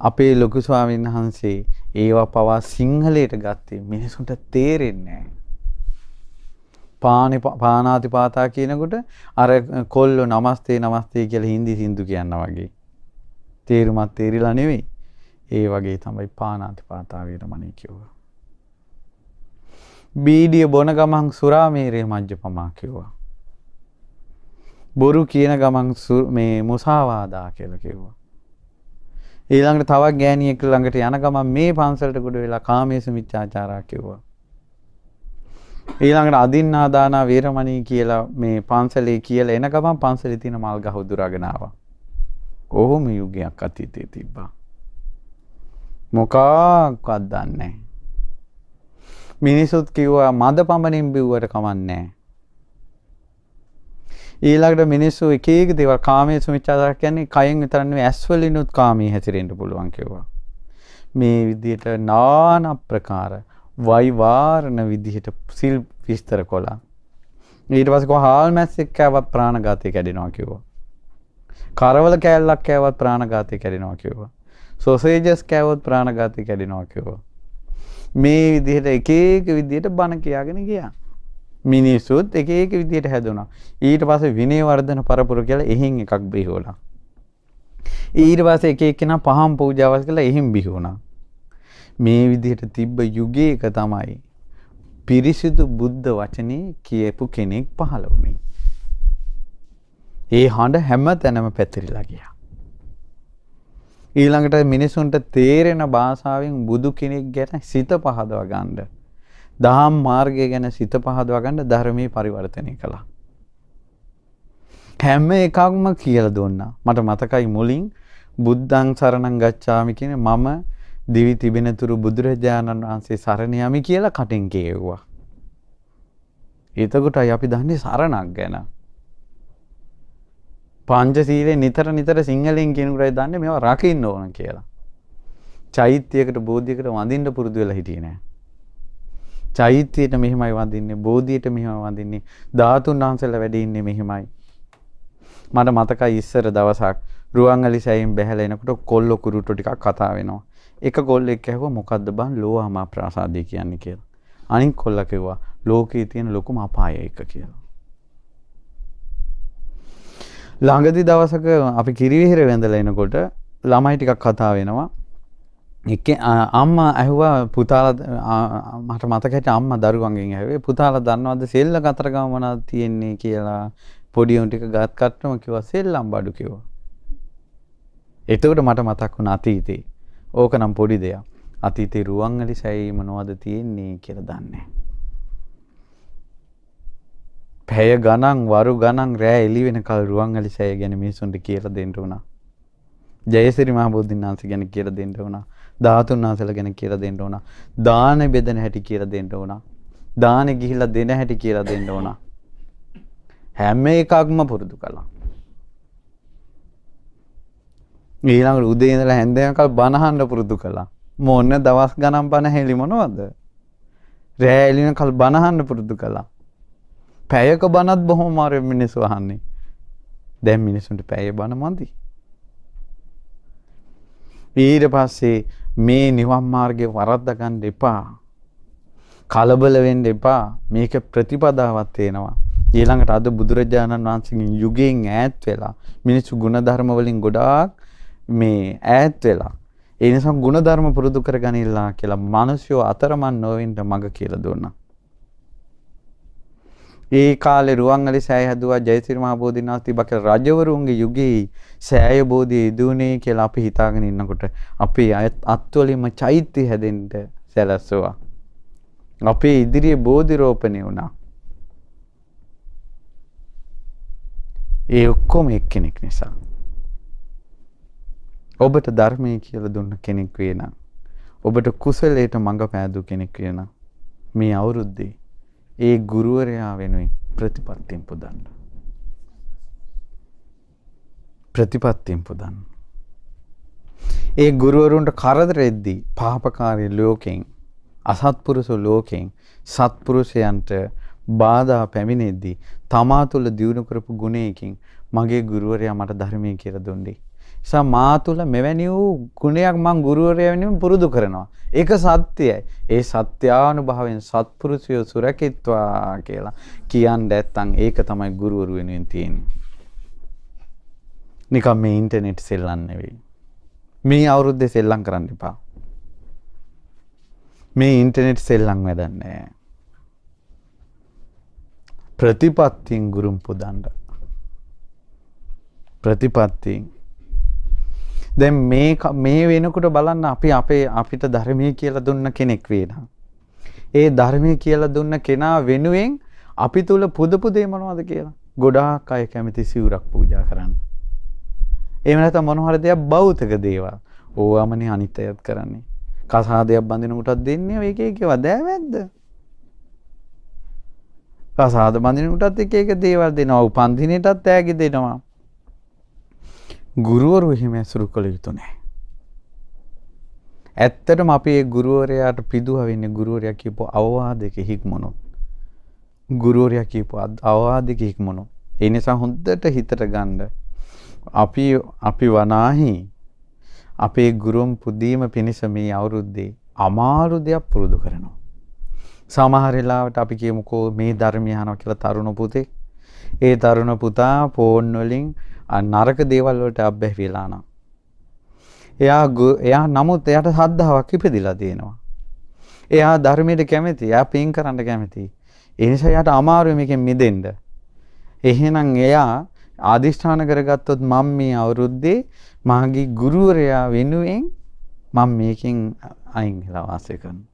Speaker 1: අපේ ලොකු ස්වාමීන් වහන්සේ ඒවා පවා සිංහලයට ගත්තේ මිනිසුන්ට තේරෙන්නේ නැහැ. පානාතිපාතා කියනකොට අර කොල්ලෝ නමස්තේ නමස්තේ කියලා හින්දි සින්දු කියනවා වගේ. තේරුමත් තේරිලා නෙවෙයි. ඒ වගේ තමයි පානාතිපාතා වේරමණී කිව්වා. බීඩිය බොන ගමන් සුරාමේරය මජ්ජපමා කිව්වා. බොරු කියන ගමන් මේ මුසාවාදා කියලා කිව්වා. ඊළඟට තවත් ගෑණියෙක් ළඟට යන ගමන් මේ පන්සලට ගොඩ වෙලා කාමේසු මිච්ඡාචාරා කිව්වා. ඊළඟට අදින්නා දානා වීරමණී කියලා මේ පන්සලේ කියලා එන ගමන් පන්සලේ තියෙන මල් ගහ උදුරාගෙන ආවා. කොහොම යුගයක් අතීතේ තිබ්බා. මොකක්වත් දන්නේ නැහැ. මිනිසුත් කිව්වා මද පමණින් බිව්වට කමන්නේ ඊළඟට මිනිස්සු එක එක දේවල් කාමයේ සුමිච්ඡාදාර කියන්නේ කයෙන් විතරක් නෙවෙයි ඇස් වලිනුත් කාමී හැසිරෙන්න පුළුවන් කිව්වා. මේ විදිහට নানা ප්‍රකාර වෛවාරණ විදිහට සිල් විස්තර කළා. ඊට පස්සේ කොහොම හාල් මැස්සෙක් කෑවත් ප්‍රාණඝාතය කැඩෙනවා කිව්වා. කරවල කෑල්ලක් කෑවත් ප්‍රාණඝාතය කැඩෙනවා කිව්වා. සොසේජස් කෑවොත් ප්‍රාණඝාතය කැඩෙනවා කිව්වා. මේ විදිහට එක එක විදිහට බණ කියාගෙන ගියා. මිනිස්සුත් එක එක විදිහට හැදුනා. ඊට පස්සේ විනය වර්ධන පරපුර කියලා එහින් එකක් බිහිවුණා. ඊට පස්සේ එක එක්කෙනා පහම් පූජාවල් කළා එහින් බිහිවුණා. මේ විදිහට තිබ්බ යුගයක තමයි පිරිසිදු බුද්ධ වචනේ කියපු කෙනෙක් පහළ වුණේ. ඒ හඬ හැම තැනම පැතිරිලා ගියා. ඊළඟට මිනිසුන්ට තේරෙන භාෂාවෙන් බුදු කෙනෙක් ගැන සිත පහදව ගන්න. දහම් මාර්ගය ගැන සිත පහදව ගන්න ධර්මයේ පරිවර්තනය කළා. හැම එකක්ම කියලා දුන්නා. මට මතකයි මුලින් බුද්ධං සරණං ගච්ඡාමි කියන මම දිවි තිබෙන තුරු බුදුරජාණන් වහන්සේ සරණ යමි කියලා කටින් කියෙව්වා. එතකොටයි අපි දන්නේ සරණක් ගැන. පංචශීලයේ නිතර නිතර සිංහලෙන් කියනකොටයි දන්නේ මේවා රකින්න ඕන කියලා. චෛත්‍යයකට බෝධියකට වඳින්න පුරුදු වෙලා හිටියේ නෑ. චෛත්‍යයට මෙහෙමයි වඳින්නේ, බෝධියට මෙහෙමයි වඳින්නේ, ධාතුන් වහන්සේලා වැඩ ඉන්නේ මෙහෙමයි. මට මතකයි ඉස්සර දවසක් රුවන්වැලි සෑයෙන් බැහැලා එනකොට කොල්ල කුරුට්ටු ටිකක් කතා වෙනවා. එක කොල්ලෙක් ඇහුවා මොකද්ද බං ලෝවාමා ප්‍රාසාදය කියන්නේ කියලා. අනිත් කොල්ලා කිව්වා ලෝකේ තියෙන ලොකුම අපාය එක කියලා. ළඟදි දවසක අපි කිරිවිහිර වැඳලා එනකොට ළමයි ටිකක් කතා වෙනවා. එක අම්මා ඇහුවා පුතාලා මට මතක හිටිය අම්මා දරුවන්ගෙන් ඇහුවේ පුතාලා දන්නවද සෙල්ල කතරගම මොනවද තියෙන්නේ කියලා පොඩි උන් ටික ගත් කට්ටම කිව්වා සෙල්ලම් බඩු කිව්වා. එතකොට මට මතක් වුණා අතීතේ. ඕක නම් පොඩි දෙයක්. අතීතේ රුවන්වැලි සෑයේ මොනවද තියෙන්නේ කියලා දන්නේ නැහැ. පැය ගණන් වරු ගණන් රෑ එළි වෙනකල් රුවන්වැලි සෑය ගැන මිනිසුන්ට කියලා දෙන්න උනා. ජයසිරි මහ බෝධින් වහන්සේ ගැන කියලා දෙන්න උනා. ධාතුන් වහන්සේලා ගැන කියලා දෙන්න උනා. දාන බෙදෙන හැටි කියලා දෙන්න උනා. දානෙ ගිහිල්ලා දෙන හැටි කියලා දෙන්න උනා. හැම එකක්ම පුරුදු කළා. ඊළඟට උදේ ඉඳලා හැන්ද වෙනකල් බණ අහන්න පුරුදු කළා. මොන දවස් ගණන් බණ හෙලි මොනවද? රෑ එළිනකල් බණ අහන්න පුරුදු කළා. පැයක බනත් බොහොමාරය මිනිස් වහන්නේ දැන් මිනිසුන්ට පැය බණ මන්දී. ඊට පස්සේ මේ නිවන් මාර්ගේ වරද්ද ගන්න එපා. කලබල වෙන්න එපා. මේක ප්‍රතිපදාවක් තේනවා. ඊළඟට අද බුදුරජාණන් වහන්සේගෙන් යුගයෙන් ඈත් වෙලා මිනිස්සු ಗುಣධර්ම වලින් ගොඩාක් මේ ඈත් වෙලා ඒ නිසා ಗುಣධර්ම පුරුදු කරගනින්නලා කියලා මිනිස්සු අතරමං නොවෙන්න මඟ කියලා දුන්නා. ඒ කාලේ රුවන්වැලි සෑය හැදුවා ජයසිරි මහ බෝධිනාථ තිබ්බා කියලා රජවරුන්ගේ යුගයේ සෑය බෝධිය ඉදුනේ කියලා අපි හිතාගෙන ඉන්නකොට අපේ අත්වලින්ම චෛත්‍ය හැදෙන්න සැලැස්සුවා. අපේ ඉදිරියේ බෝධි රෝපණය වුණා. ඒ ඔක්කොම එක්කෙනෙක් නිසා. ඔබට ධර්මයේ කියලා දුන්න කෙනෙක් වේ නම් ඔබට කුසලයට මඟ පෑදූ කෙනෙක් වේ නම් මේ අවුරුද්දේ ඒ ගුරුවරයා වෙනුවෙන් ප්‍රතිපත්තියෙන් පුදන්න. ප්‍රතිපත්තියෙන් පුදන්න. ඒ ගුරුවරුන්ට කරදර එද්දී පාපකාරී ලෝකෙන් අසත්පුරුෂ ලෝකෙන් සත්පුරුෂයන්ට බාධා පැමිණෙද්දී තමා තුළ දියුණු කරපු ගුණයකින් මගේ ගුරුවරයා මට ධර්මයේ කියලා දුන්නේ. නිසා මා තුළ මෙවැනි වූ ගුණයක් මං ගුරුවරයා වෙනුවෙන් පුරුදු කරනවා. ඒක සත්‍යයි. ඒ සත්‍යානුභවයෙන් සත්පුරුෂය සුරකිත්වා කියලා කියන්න නැත්තම් ඒක තමයි ගුරුවරු වෙනුවෙන් තියෙන්නේ. නිකම් මේ ඉන්ටර්නෙට් සෙල්ලම් නෙවෙයි. මේ අවුරුද්දේ සෙල්ලම් කරන්න එපා. මේ ඉන්ටර්නෙට් සෙල්ලම් වැඩක් නැහැ. ප්‍රතිපත්තියෙන් ගුරුම් පුදන්න. ප්‍රතිපත්තියෙන් දැන් මේ මේ වෙනකොට බලන්න අපි අපේ අපිට ධර්මයේ කියලා දුන්න කෙනෙක් වේනා. ඒ ධර්මයේ කියලා දුන්න කෙනා වෙනුවෙන් අපි තුල පුද පුදේ මොනවද කියලා. ගොඩාක් අය කැමති සිවුරක් පූජා කරන්න. එහෙම නැත්නම් මොන හරි දෙයක් භෞතික දේවල්. ඕවමනේ අනිත්‍යයත් කරන්නේ. කසාදයක් බඳිනකොටත් දෙන්නේ ඔය එක එක ඒවා දෑවැද්ද? කසාද බඳිනකොටත් එක එක දේවල් දෙනවා. උපන් දිනෙටත් ඈගි දෙනවා. ගුරුවරු එහෙම ඇසුරු කළ යුතු නැහැ. ඇත්තටම අපි ඒ ගුරුවරයාට පිදුව වෙන්නේ ගුරුවරයා කියපු අවවාදයක හික්මනොත්. ගුරුවරයා කියපු අවවාදයක හික්මනොත්. ඒ නිසා හොඳට හිතට ගන්න. අපි අපි වනාහි අපේ ගුරුම් පුදීම පිණිස මේ අවුරුද්දේ අමාරු දෙයක් පුරුදු කරනවා. සමහර වෙලාවට අපි කියමුකෝ මේ ධර්මය අහනවා කියලා තරුණ පුතේ. ඒ තරුණ පුතා ෆෝන් වලින් නරක දේවල් වලට අබ්බැහි වෙලා නම් එයා එයා නමුත් එයාට සද්ධාාවක් ඉපදිලා තියෙනවා. එයා ධර්මයට කැමති. එයා පින් කරන්න කැමති. ඒ නිසා එයාට අමාරුයි මේකෙන් මිදෙන්න. එහෙනම් එයා ආදිෂ්ඨාන කරගත්තොත් මම මේ අවුරුද්දේ මාගේ ගුරුවරයා වෙනුවෙන් මම මේකෙන් අයින් වෙලා වාසය කරනවා.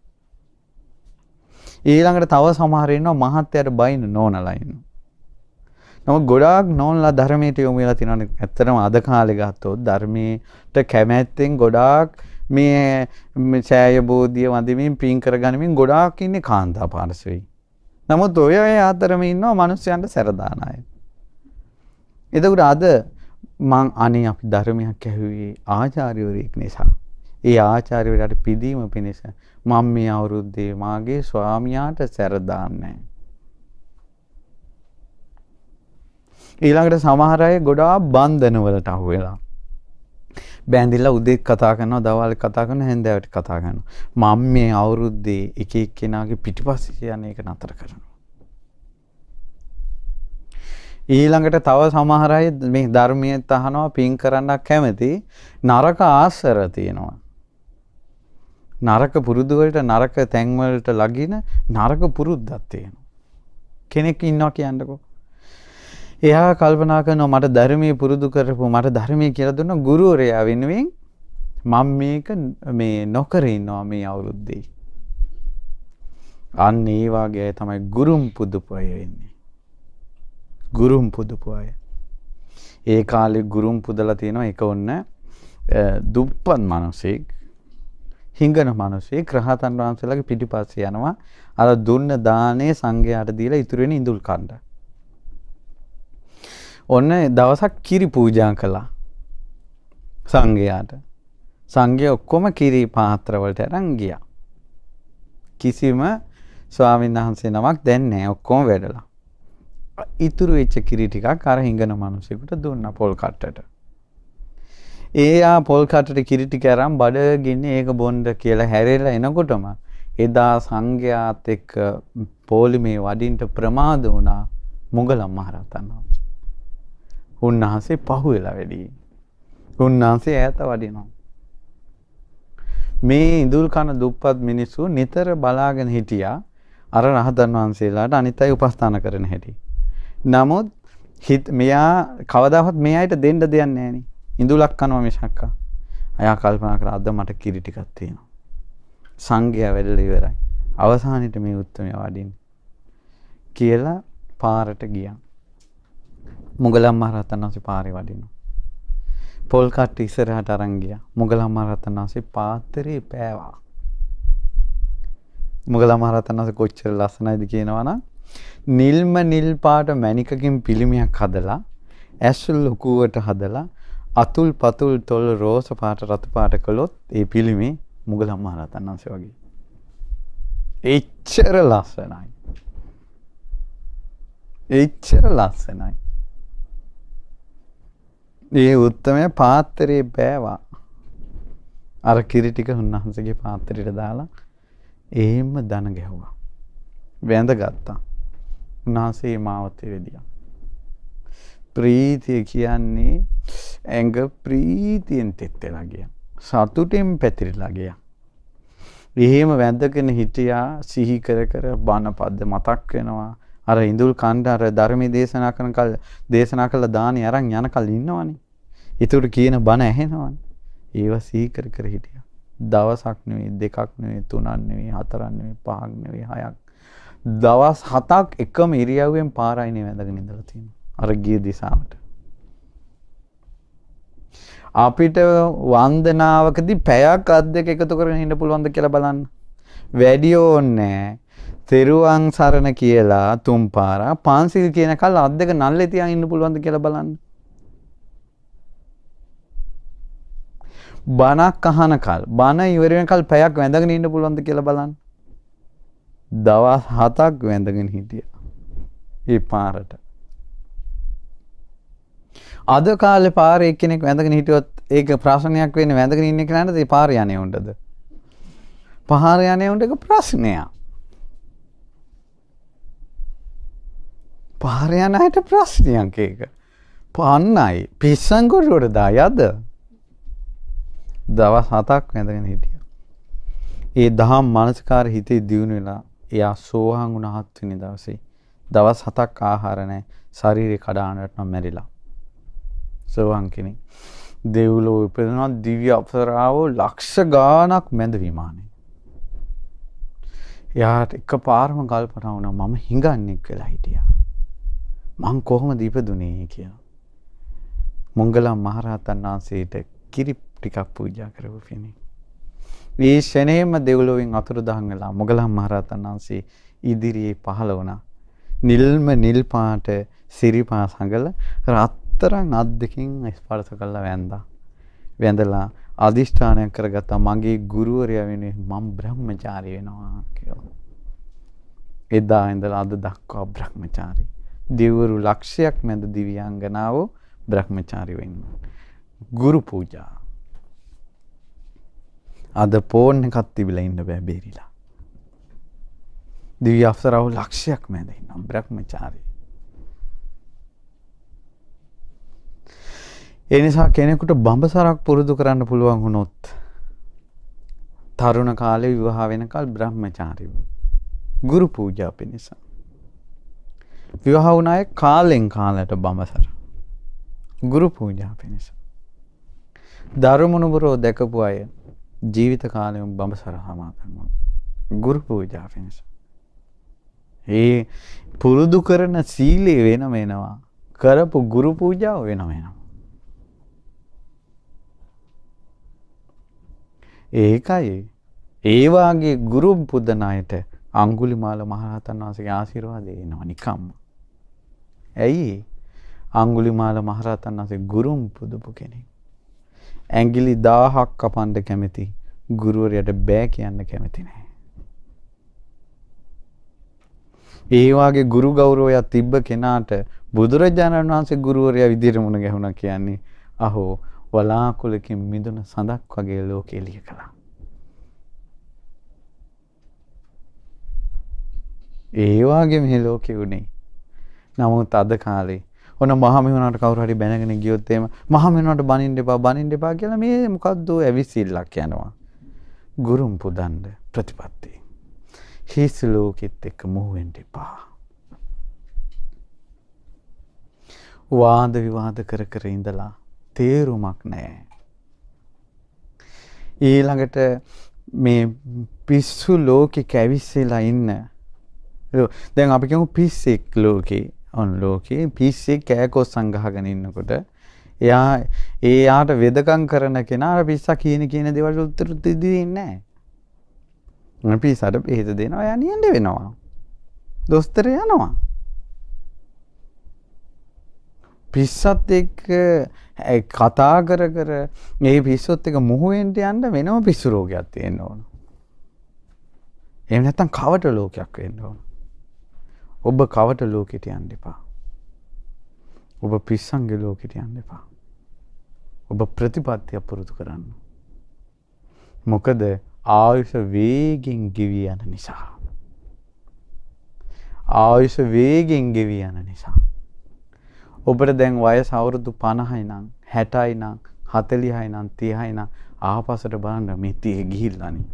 Speaker 1: ඊළඟට තව සමහර ඉන්නවා මහත්යට බයින නෝනලා ඉන්නවා. නමුත් ගොඩාක් නෝන්ලා ධර්මයට යොමු වෙලා තියෙනවා. ඇත්තටම අද කාලේ ගත්තොත් ධර්මයට කැමැත්තෙන් ගොඩාක් මේ ඡාය බෝධිය වඳිමින් පින් කරගනිමින් ගොඩාක් ඉන්නේ කාන්තා පාර්ශවෙයි. නමුත් ඔය අය අතරම ඉන්නවා මිනිස්යන්ට සැරදාන අය. එතකොට අද මං අනේ අපි ධර්මයක් ඇහුවේ ආචාර්යවරයෙක් නිසා. ඒ ආචාර්යවරයාට පිදීම පිණිස මම මේ අවුරුද්දේ මාගේ ස්වාමියාට සැරදාන්නේ නැහැ. ඊළඟට සමහර අය ගොඩාක් බන්ධනවලට අහු වෙලා. බැඳිලා උදේත් කතා කරනවා දවල් කතා කරනවා හැන්දෑවට කතා කරනවා. මම මේ අවුරුද්දේ එක එක්කෙනාගේ පිටිපස්සේ යන එක නතර කරනවා. ඊළඟට තව සමහර අය මේ ධර්මයට අහනවා පින් කරන්න කැමති නරක ආශ්‍රර තියෙනවා. නරක පුරුදු වලට නරක තැන් වලට ලගින නරක පුරුද්දක් තියෙනවා. කෙනෙක් ඉන්නවා කියන්නකෝ. එයා කල්පනා කරනවා මට ධර්මයේ පුරුදු කරපු මට ධර්මයේ කියලා දුන්න ගුරුවරයා වෙනුවෙන් මම මේක මේ නොකර ඉන්නවා මේ අවුරුද්දේ. අන්න ඒ වගේ අය තමයි ගුරුම් පුදුපු අය වෙන්නේ. ගුරුම් පුදුපු අය. ඒ කාලේ ගුරුම් පුදලා තියෙනවා ඒක ඔන්න දුප්පත් මිනිසෙක් හිඟන මිනිසෙක් රහතන් වහන්සේලාගේ පිටිපස්සේ යනවා අර දුන්න දානේ සංඝයාට දීලා ඉතුරු වෙන ඉඳුල් කණ්ඩා. ඔන්න දවසක් කිරි පූජා කළා සංඝයාට. සංඝය ඔක්කොම කිරි පාත්‍රවලට අරන් ගියා. කිසිම ස්වාමීන් වහන්සේ නමක් දැන් නැහැ ඔක්කොම වැඩලා. ඉතුරු වෙච්ච කිරි ටිකක් අර හිඟන මිනිසෙකුට දුන්නා පොල් කට්ටට. එයා පොල් කට්ටට කිරි ටික අරන් බඩගින්නේ ඒක බොන්න කියලා හැරෙලා එනකොටම එදා සංඝයාත් එක්ක පොලිමේ වඩින්ට ප්‍රමාද වුණා මුගලන් මහරහතන් වහන්සේ. උන්වහන්සේ පහු වෙලා වැඩි. උන්වහන්සේ ඈත වඩිනවා. මේ ඉඳුල් කන දුප්පත් මිනිස්සු නිතර බලාගෙන හිටියා අර රහතන් වහන්සේලාට අනිත් අය උපස්ථාන කරන හැටි. නමුත් හිත මෙයා කවදාවත් මේ අයට දෙන්න දෙයක් නැහෙනි. ඉඳුලක් කනවා මිසක්ක. අයා කල්පනා කරා අද මට කිරි ටිකක් තියෙනවා. සංඝයා වැඩලා ඉවරයි. අවසානෙට මේ උත්තරය වඩින්න කියලා පාරට ගියා. මුගලන් මහරහතන් වහන්සේ පාරේ වඩිනවා. පොල් කට්ට ඉස්සරහට අරන් ගියා. මුගලන් මහරහතන් වහන්සේ පාත්‍රේ පෑවා. මුගලන් මහරහතන් වහන්සේ කොච්චර ලස්සනයිද කියනවනම් නිල්ම නිල් පාට මණිකකින් පිළිමයක් හදලා ඇස් ලොකුවට හදලා අතුල් පතුල් තොල් රෝස පාට රතු පාට කළොත් ඒ පිළිමේ මුගලන් මහරහතන් වහන්සේ වගේ. එච්චර ලස්සනයි. එච්චර ලස්සනයි. ඒ උත්තමය පාත්තරේ බෑවා. අර කිරි ටික උන්වහන්සේගේ පාත්‍රයට දාලා එහෙම දන ගැහුවා. වැඳ ගත්තා. උන්වහන්සේ මාවතේ වෙදියා. ප්‍රීතිය කියන්නේ ඇඟ ප්‍රීතියෙන් තෙත් වෙලා ගියා. සතුටෙන් පැතිරිලා ගියා. එහෙම වැඳගෙන හිටියා සිහි කර කර බණ පද්ද මතක් වෙනවා. අර ඉඳුල් කණ්ඩ අර ධර්මයේ දේශනා කරන කල් දේශනා කළ දානි අරන් යන කල් ඉන්නවනේ. ඒකට කියන බණ ඇහෙනවනේ. ඒව සිහි කර කර හිටියා. දවසක් නෙවෙයි දෙකක් නෙවෙයි තුනක් නෙවෙයි හතරක් නෙවෙයි පහක් නෙවෙයි හයක්. දවස් හතක් එකම ඉරියව්වෙන් පාරයිනේ වැඳගෙන ඉඳලා තියෙනවා. අර ගිය දිශාවට. අපිට වන්දනාවකදී පැයක් අත් දෙක එකතු කරගෙන ඉන්න පුළුවන්ද කියලා බලන්න. වැඩි ඕනේ තෙරුවන් සරණ කියලා තුන් පාරක් පන්සිල් කියන කල් අත් දෙක නල්ලේ තියන් ඉන්න පුළුවන්ද කියලා බලන්න. බණක් අහන කල් බණ ඉවර වෙනකල් පැයක් වැඳගෙන ඉන්න පුළුවන්ද කියලා බලන්න. දවස් 7ක් වැඳගෙන හිටියා. ඒ පාරට. අද කාලේ පාරේ එක්කෙනෙක් වැඳගෙන හිටියොත් ඒක ප්‍රශ්නයක් වෙන්නේ වැඳගෙන ඉන්න කෙනාට ඒ පාර යන්නේ උන්ටද? පහර යන්නේ උන්ට ඒක ප්‍රශ්නයක්. පාර යන අයට ප්‍රශ්නයක් ඒක. පන්නයි පිස්සංගොඩුවට දායද? දවස් හතක් වැඳගෙන හිටියා. ඒ දහම් මානසිකාර හිතේ දියුණු වෙලා එයා සෝහන් වුණ හත්වෙනි දවසේ දවස් හතක් ආහාර නැහැ. ශරීරේ කඩානට නම් මැරිලා. සෝහන් කෙනෙක්. දෙව්ලෝ ඉපදෙනවා දිව්‍ය අපසරාවෝ ලක්ෂ ගාණක් මැද විමානේ. එයාට එකපාරම කල්පනා වුණා මම හිඟන්නෙක් වෙලා හිටියා. මං කොහොමද ඉපදුනේ කියලා. මොංගලම් මහරහතන් වහන්සේට කිරි ටිකක් පූජා කරපු කෙනෙක්. මේ ෂණේම දෙව්ලොවෙන් අතුරුදහන් වෙලා මොගලම් මහරහතන් වහන්සේ ඉදිරියේ පහළ වුණා. නිල්ම නිල් පාට සිරිපා සඟල රත්තරන් අත් දෙකින් ස්පර්ශ කළා වැන්දා. වැඳලා අදිෂ්ඨානයක් කරගත්තා මගේ ගුරුවරයා වෙනුවෙන් මම බ්‍රහ්මචාරී වෙනවා කියලා. එදා ඉඳලා අද දක්වා බ්‍රහ්මචාරී. දෙවිවරු ලක්ෂයක් මැද දිව්‍යාංගනාවෝ බ්‍රහ්මචාරී වෙන්න. ගුරු පූජා අද ෆෝන් එකක් තිබිලා ඉන්න බෑ බේරිලා. දිව්‍ය අප්සරාව ලක්ෂයක් මැද ඉන්නවා බ්‍රහ්මචාරී. ඒ නිසා කෙනෙකුට බඹසරක් පුරුදු කරන්න පුළුවන් වුණොත් තරුණ කාලේ විවාහ වෙනකල් බ්‍රහ්මචාරීව ගුරු පූජා පිණිස විවාහ වුණ අය කාලෙන් කාලයට බඹසර ගුරු පූජා පිණිස දරුමුණුබුරෝ දැකපු අය ජීවිත කාලෙම බඹසර සමාදන් වුණා. ගුරු පූජා පිණිස. ඒ පුරුදු කරන සීලය වෙනම එනවා. කරපු ගුරු පූජාව වෙනම එනවා. ඒකයි ඒ වාගේ ගුරු පුදන අයට අඟුලිමාල මහරහතන් වහන්සේගේ ආශිර්වාදය එනවා නිකම්ම. ඇයි? අඟුලිමාල මහරහතන් වහන්සේ ගුරුම් පුදුපු කෙනෙක්. ඇඟිලි 1000ක් කපන්න කැමති ගුරුවරයාට බෑ කියන්න කැමති නැහැ. ඒ වාගේ ගුරු ගෞරවයක් තිබ්බ කෙනාට බුදුරජාණන් වහන්සේ ගුරුවරයා විදිහට මුණ ගැහුණා කියන්නේ අහෝ වලාකුලකින් මිදුන සඳක් වගේ ලෝකෙ එළිය කළා. ඒ වාගේ මේ ලෝකෙ උනේ. නමුත් අද කාලේ ඔන්න මහමෙවුනාට කවුරු හරි බැනගෙන ගියොත් එහෙම මහමෙවුනාට බනින්න එපා බනින්න එපා කියලා මේ මොකද්ද ඇවිසිල්ලක් යනවා. ගුරුම් පුදන්න ප්‍රතිපත්ති. හිස් ලෝකෙත් එක්ක මුහු වෙන්න එපා. වාද විවාද කර කර ඉඳලා තේරුමක් නැහැ. ඊළඟට මේ පිස්සු ලෝකෙ කැවිස්සලා ඉන්න. දැන් අපි කියමු පිස්සෙක් ලෝකේ ඔන්න ලෝකේ පිස්සෙක් කෑකොස් සංගහගෙන ඉන්නකොට එයා ඒ යාට වෙදකම් කරන කෙනා පිස්සා කියන කියන දේවල් උත්තර දෙන්නේ නැහැ. පිස්සට බෙහෙත දෙනවා එයා නියඳ වෙනවා. දොස්තර යනවා. පිස්සත් එක්ක කතා කර කර මේ පිස්සොත් එක මුහුවෙන්ට යන්න වෙනම පිස්සු රෝගයක් තියෙන්න ඕන. එහෙම නැත්නම් කවට ලෝකයක් වෙන්න ඕන. ඔබ කවට ලෝකෙට යන්න එපා. ඔබ පිස්සන්ගේ ලෝකෙට යන්න එපා. ඔබ ප්‍රතිපත්තිය පුරුදු කරන්න. මොකද ආයුෂ වේගෙන් ගෙවී යන නිසා. ආයුෂ වේගෙන් ගෙවී යන නිසා. ඔබට දැන් වයස අවුරුදු 50යි නම් 60යි නම් 40යි නම් 30යි නම් ආපසට බලන්න මේ 30 ගිහිල්ලානේ.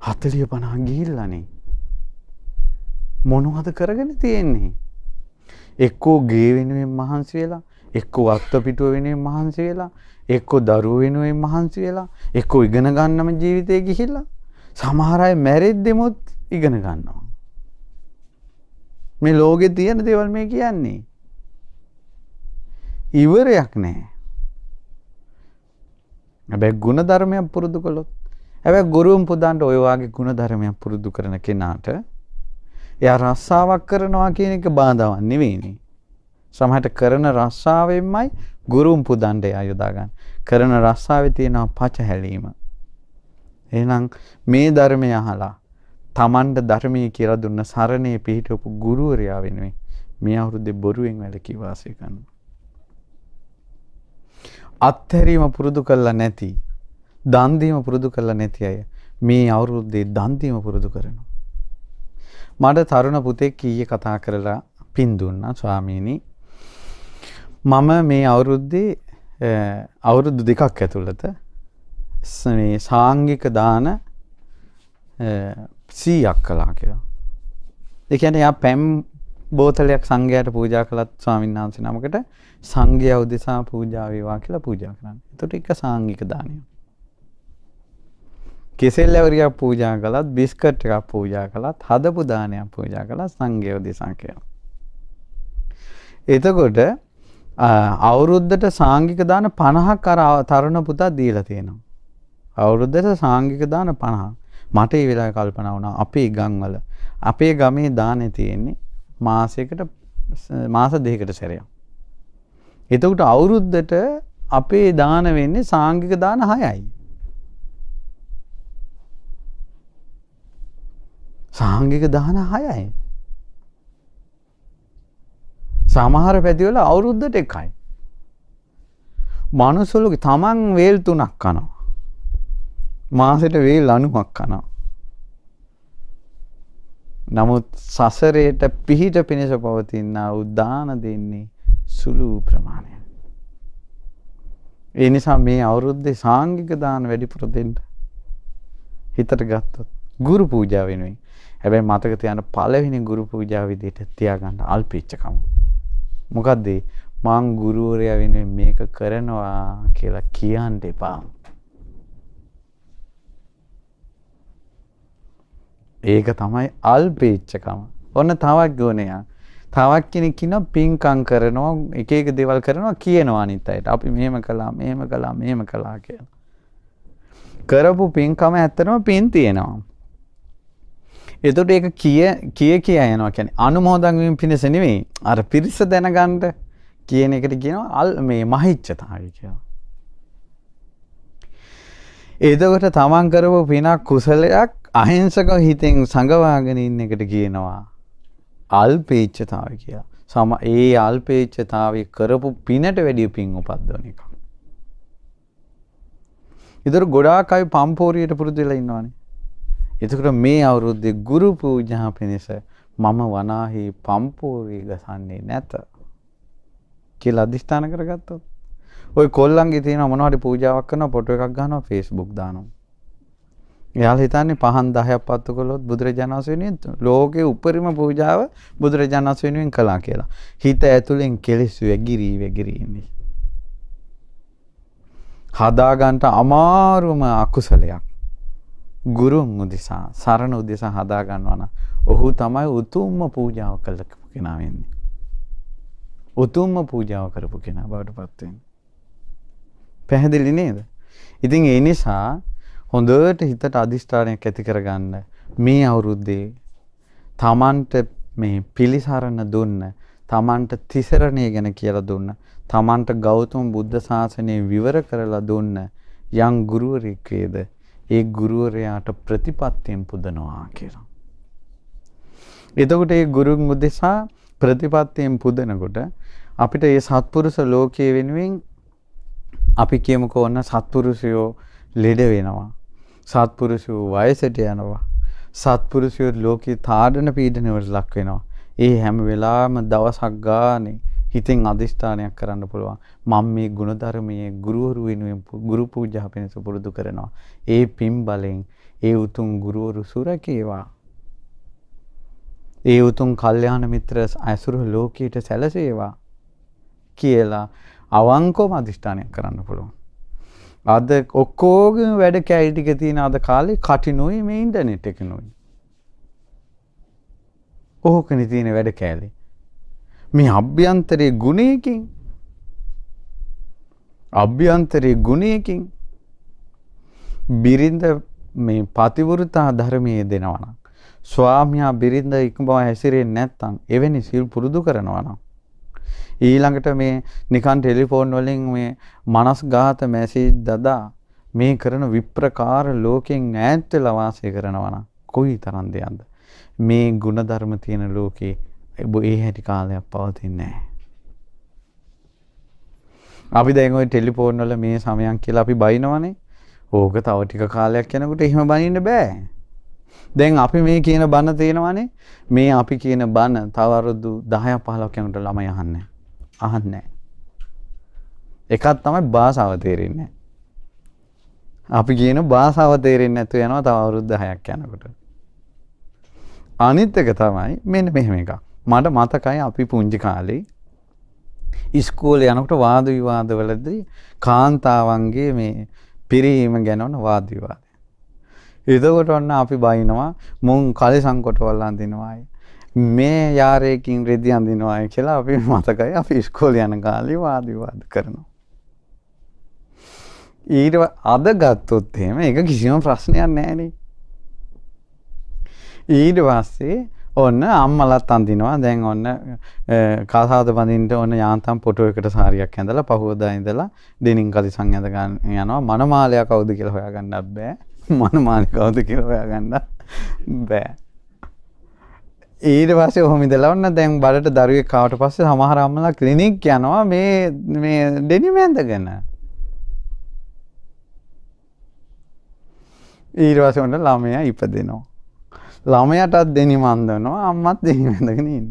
Speaker 1: 40 50 ගිහිල්ලානේ. මොනවද කරගෙන තියෙන්නේ? එක්කෝ ගේ වෙනුවෙන් මහන්සි වෙලා, එක්කෝ අත්ත පිටුව වෙනුවෙන් මහන්සි වෙලා, එක්කෝ දරුවෝ වෙනුවෙන් මහන්සි වෙලා, එක්කෝ ඉගෙන ගන්නම ජීවිතේ ගිහිල්ලා, සමහර අය මැරෙද්දෙමුත් ඉගෙන ගන්නවා. මේ ලෝකේ තියෙන දේවල් මේ කියන්නේ. ඉවරයක් නැහැ. හැබැයි ගුණ ධර්මයක් පුරුදු කළොත් හැබැයි ගුරුන් පුදන්ට ඔය වගේ ගුණ ධර්මයක් පුරුදු කරන කෙනාට එයා රස්සාවක් කරනවා කියන එක බාධාවක් නෙවෙයිනේ. සමහරට කරන රස්සාවෙන්මයි ගුරුන් පුදන්ට එයා යොදා ගන්න. කරන රස්සාවේ තියෙනවා පචහැලීම. එහෙනම් මේ ධර්මය අහලා Tamanට ධර්මයේ කියලා දුන්න සරණේ පිහිටවපු ගුරුවරයා වෙනුවෙන් මේ අවුරුද්දේ බොරුවෙන් වැළකී වාසය කරනවා. අත්හැරීම පුරුදු කරලා නැති දන් දීම පුරුදු කරලා නැති අය මේ අවුරුද්දේ දන් දීම පුරුදු කරනවා. මට තරුණ පුතෙක් ඊයේ කතා කරලා පින් දුන්නා ස්වාමීනි. මම මේ අවුරුද්දේ අවුරුදු දෙකක් ඇතුළත මේ සාංගික දාන 100ක් කළා කියලා. ඒ කියන්නේ යා පැම් බෝතලයක් සංඝයාට පූජා කළත් ස්වාමීන් වහන්සේ නමකට සංඝයා උදෙසා පූජා වේවා කියලා පූජා කරන්නේ. එතකොට එක සාංගික දානයක්. කෙසෙල් ඇවරියක් පූජා කළත් බිස්කට් එකක් පූජා කළත් හදපු දානයක් පූජා කළත් සංඝයා උදෙසා කියලා. එතකොට අවුරුද්දට සාංගික දාන 50ක් අර තරුණ පුතා දීලා තියෙනවා. අවුරුද්දට සාංගික දාන 50. මට ඒ වෙලාවේ කල්පනා වුණා අපේ ගම්වල අපේ ගමේ දානේ තියෙන්නේ මාසයකට මාස දෙකකට සැරයක්. එතකොට අවුරුද්දට අපේ දාන වෙන්නේ සාංගික දාන 6යි. සාංගික දාන 6යි. සමහර පැතිවල අවුරුද්දට එකයි. මනුස්සලු තමන් වේල් තුනක් කනවා. මාසෙට වේල් 90ක් කනවා. නමුත් සසරේට පිහිට පිණිස පවතිනා උදාන දෙන්නේ සුළු ප්‍රමාණය. ඒ නිසා මේ අවුරුද්දේ සාංගික දාන වැඩිපුර දෙන්න හිතට ගත්තොත් ගුරු පූජා වෙනුවෙන්. හැබැයි මතක තියාගන්න පළවෙනි ගුරු පූජාව විදිහට තියාගන්න අල්පීච්චකම. මොකද්ද? මං ගුරුවරයා වෙනුවෙන් මේක කරනවා කියලා කියන්න එපා. ඒක තමයි අල්පේච්චකම. ඔන්න තවත් ගුණයක්. තවත් කෙනෙක් කියනවා පින්කම් කරනවා එක එක දේවල් කරනවා කියනවා අනිත් අයට. අපි මෙහෙම කළා මෙහෙම කළා මෙහෙම කළා කියලා. කරපු පින්කම ඇත්තටම පින් තියෙනවා. එතකොට ඒක කිය කිය කිය යනවා කියන්නේ අනුමෝදන් වීම පිණිස නෙවෙයි. අර පිරිස දැනගන්න කියන එකට කියනවා අල් මේ මහිච්ඡතාවය කියලා. එතකොට තමන් කරපු පිනක් කුසලයක් අහිංසක හිතෙන් සංගවාගෙන ඉන්න එකට කියනවා අල්පේච්ඡතාවය කියලා. සම ඒ අල්පේච්ඡතාවය කරපු පිනට වැඩිය පින් උපද්දවන එක. ඉදර ගොඩාක් අය පම්පෝරියට පුරුදු වෙලා ඉන්නවානේ. එතකොට මේ අවුරුද්දේ ගුරු පූජා පිණිස මම වනාහි පම්පෝරිය ගසන්නේ නැත කියලා අදිස්ථාන කරගත්තොත් ඔය කොල්ලන්ගේ තියෙන මොනවද පූජාවක් කරනවා ෆොටෝ එකක් ගන්නවා Facebook දානවා එයාලා හිතන්නේ පහන් 10ක් පත්තු කළොත් බුදුරජාණන් වහන්සේ වෙනුවෙන් ලෝකේ උපරිම පූජාව බුදුරජාණන් වහන්සේ වෙනුවෙන් කළා කියලා. හිත ඇතුලෙන් කෙලෙස් වැගිරි වැගිරි ඉන්නේ. හදාගන්න අමාරුම අකුසලයක්. ගුරුන් උදෙසා සරණ උදෙසා හදා ගන්නවා නම් ඔහු තමයි උතුම්ම පූජාව කළ කෙනා වෙන්නේ. උතුම්ම පූජාව කරපු කෙනා බවට පත් වෙන්නේ. පැහැදිලි නේද? ඉතින් ඒ නිසා හොඳට හිතට අදිෂ්ඨානයක් ඇති කරගන්න මේ අවුරුද්දේ තමන්ට මේ පිළිසරණ දුන්න තමන්ට තිසරණය ගැන කියලා දුන්න තමන්ට ගෞතම බුද්ධ ශාසනය විවර කරලා දුන්න යම් ගුරුවරයෙක් වේද ඒ ගුරුවරයාට ප්‍රතිපත්තියෙන් පුදනවා කියලා. එතකොට ඒ ගුරුන් උදෙසා ප්‍රතිපත්තියෙන් පුදනකොට අපිට මේ සත්පුරුෂ ලෝකයේ වෙනුවෙන් අපි කියමුකෝ ඔන්න සත්පුරුෂයෝ ලෙඩ වෙනවා. සත්පුරුෂයෝ වයසට යනවා. සත්පුරුෂයෝ ලෝකේ තාඩන පීඩනවලට ලක් වෙනවා. ඒ හැම වෙලාවෙම දවසක් ගානේ හිතෙන් අදිෂ්ඨානයක් කරන්න පුළුවන්. මම මේ ಗುಣධර්මයේ ගුරුවරු වෙනුවෙන් ගුරු පූජා පිණිස පුරුදු කරනවා. ඒ පින් බලෙන් ඒ උතුම් ගුරුවරු සුරකේවා. ඒ උතුම් කල්යාණ මිත්‍ර ඇසුරු ලෝකයට සැලසේවා කියලා අවංකවම අදිෂ්ඨානයක් කරන්න පුළුවන්. අද ඔක්කෝගම වැඩ කැයි ටික තියෙන අද කාලේ කටිනුයි මේ ඉන්ටර්නෙට් එකනුයි. ඕකනේ තියෙන වැඩ කෑලි. මේ අභ්‍යන්තරයේ ගුණයකින් අභ්‍යන්තරයේ ගුණයකින් බිරිඳ මේ පතිවෘතා ධර්මයේ දෙනවා නම් ස්වාමියා බිරිඳ ඉක්මව හැසිරෙන්නේ නැත්නම් එවැනි සිල් පුරුදු කරනවා නම් ඊළඟට මේ නිකන් ටෙලිෆෝන් වලින් මේ මනස්ගාත මැසේජ් දදා මේ කරන විප්‍රකාර ලෝකෙන් ඈත් වෙලා වාසය කරනවා නම් කොයි තරම් දෙයක්ද? මේ ಗುಣධර්ම තියෙන ලෝකේ ඒ හැටි කාලයක් පවතින්නේ නැහැ. අපි දැන් ওই ටෙලිෆෝන් වල මේ සමයන් කියලා අපි බයිනවනේ. ඕක තව ටික කාලයක් යනකොට එහෙම බනින්න බෑ. දැන් අපි මේ කියන බන තියෙනවනේ. මේ අපි කියන බන තව අවුරුදු 10ක් 15ක් යනකොට ළමයි අහන්නේ. අහන්නේ එකක් තමයි භාෂාව තේරෙන්නේ අපි කියන භාෂාව තේරෙන්නේ නැතුව යනවා තව අවුරුදු 10ක් යනකොට. අනිත් එක තමයි මෙන්න මෙහෙම එකක්. මට මතකයි අපි පුංචි කාලේ ඉස්කෝලේ යනකොට වාද විවාද වලදී කාන්තාවන්ගේ මේ පිරීම ගැන වන වාද විවාද. එතකොට ඔන්න අපි බයිනවා මුන් කලිසම් කොටවල් අඳිනවායි. මේ යාරයකින් රෙදි අඳිනවායි කියලා අපි මතකයි අපි ඉස්කෝලේ යන කාලේ වාද විවාද කරනවා. ඊට අද ගත්තොත් එහෙම ඒක කිසිම ප්‍රශ්නයක් නැහැනේ. ඊට පස්සේ ඔන්න අම්මලත් අඳිනවා. දැන් ඔන්න කාසාද බඳින්න ඔන්න යාන්තම් ෆොටෝ එකට සාරියක් ඇඳලා පහුවදා ඉඳලා ඩෙනින් කලිසම් ඇඳ ගන්න යනවා. මනමාලයා කවුද කියලා හොයාගන්නත් බෑ. මනමාලි කවුද කියලා හොයාගන්න බෑ. ඊට පස්සේ ඔහොම ඉඳලා ඔන්න දැන් බලට දරුවෙක් ආවට පස්සේ සමහර අම්මලා ක්ලිනික් යනවා මේ මේ ඩෙනිම ඇඳගෙන. ඊට පස්සේ ඔන්න ළමයා ඉපදෙනවා. ළමයටත් දෙනිම අන්දනවා අම්මත් දෙනිම ඇඳගෙන ඉන්න.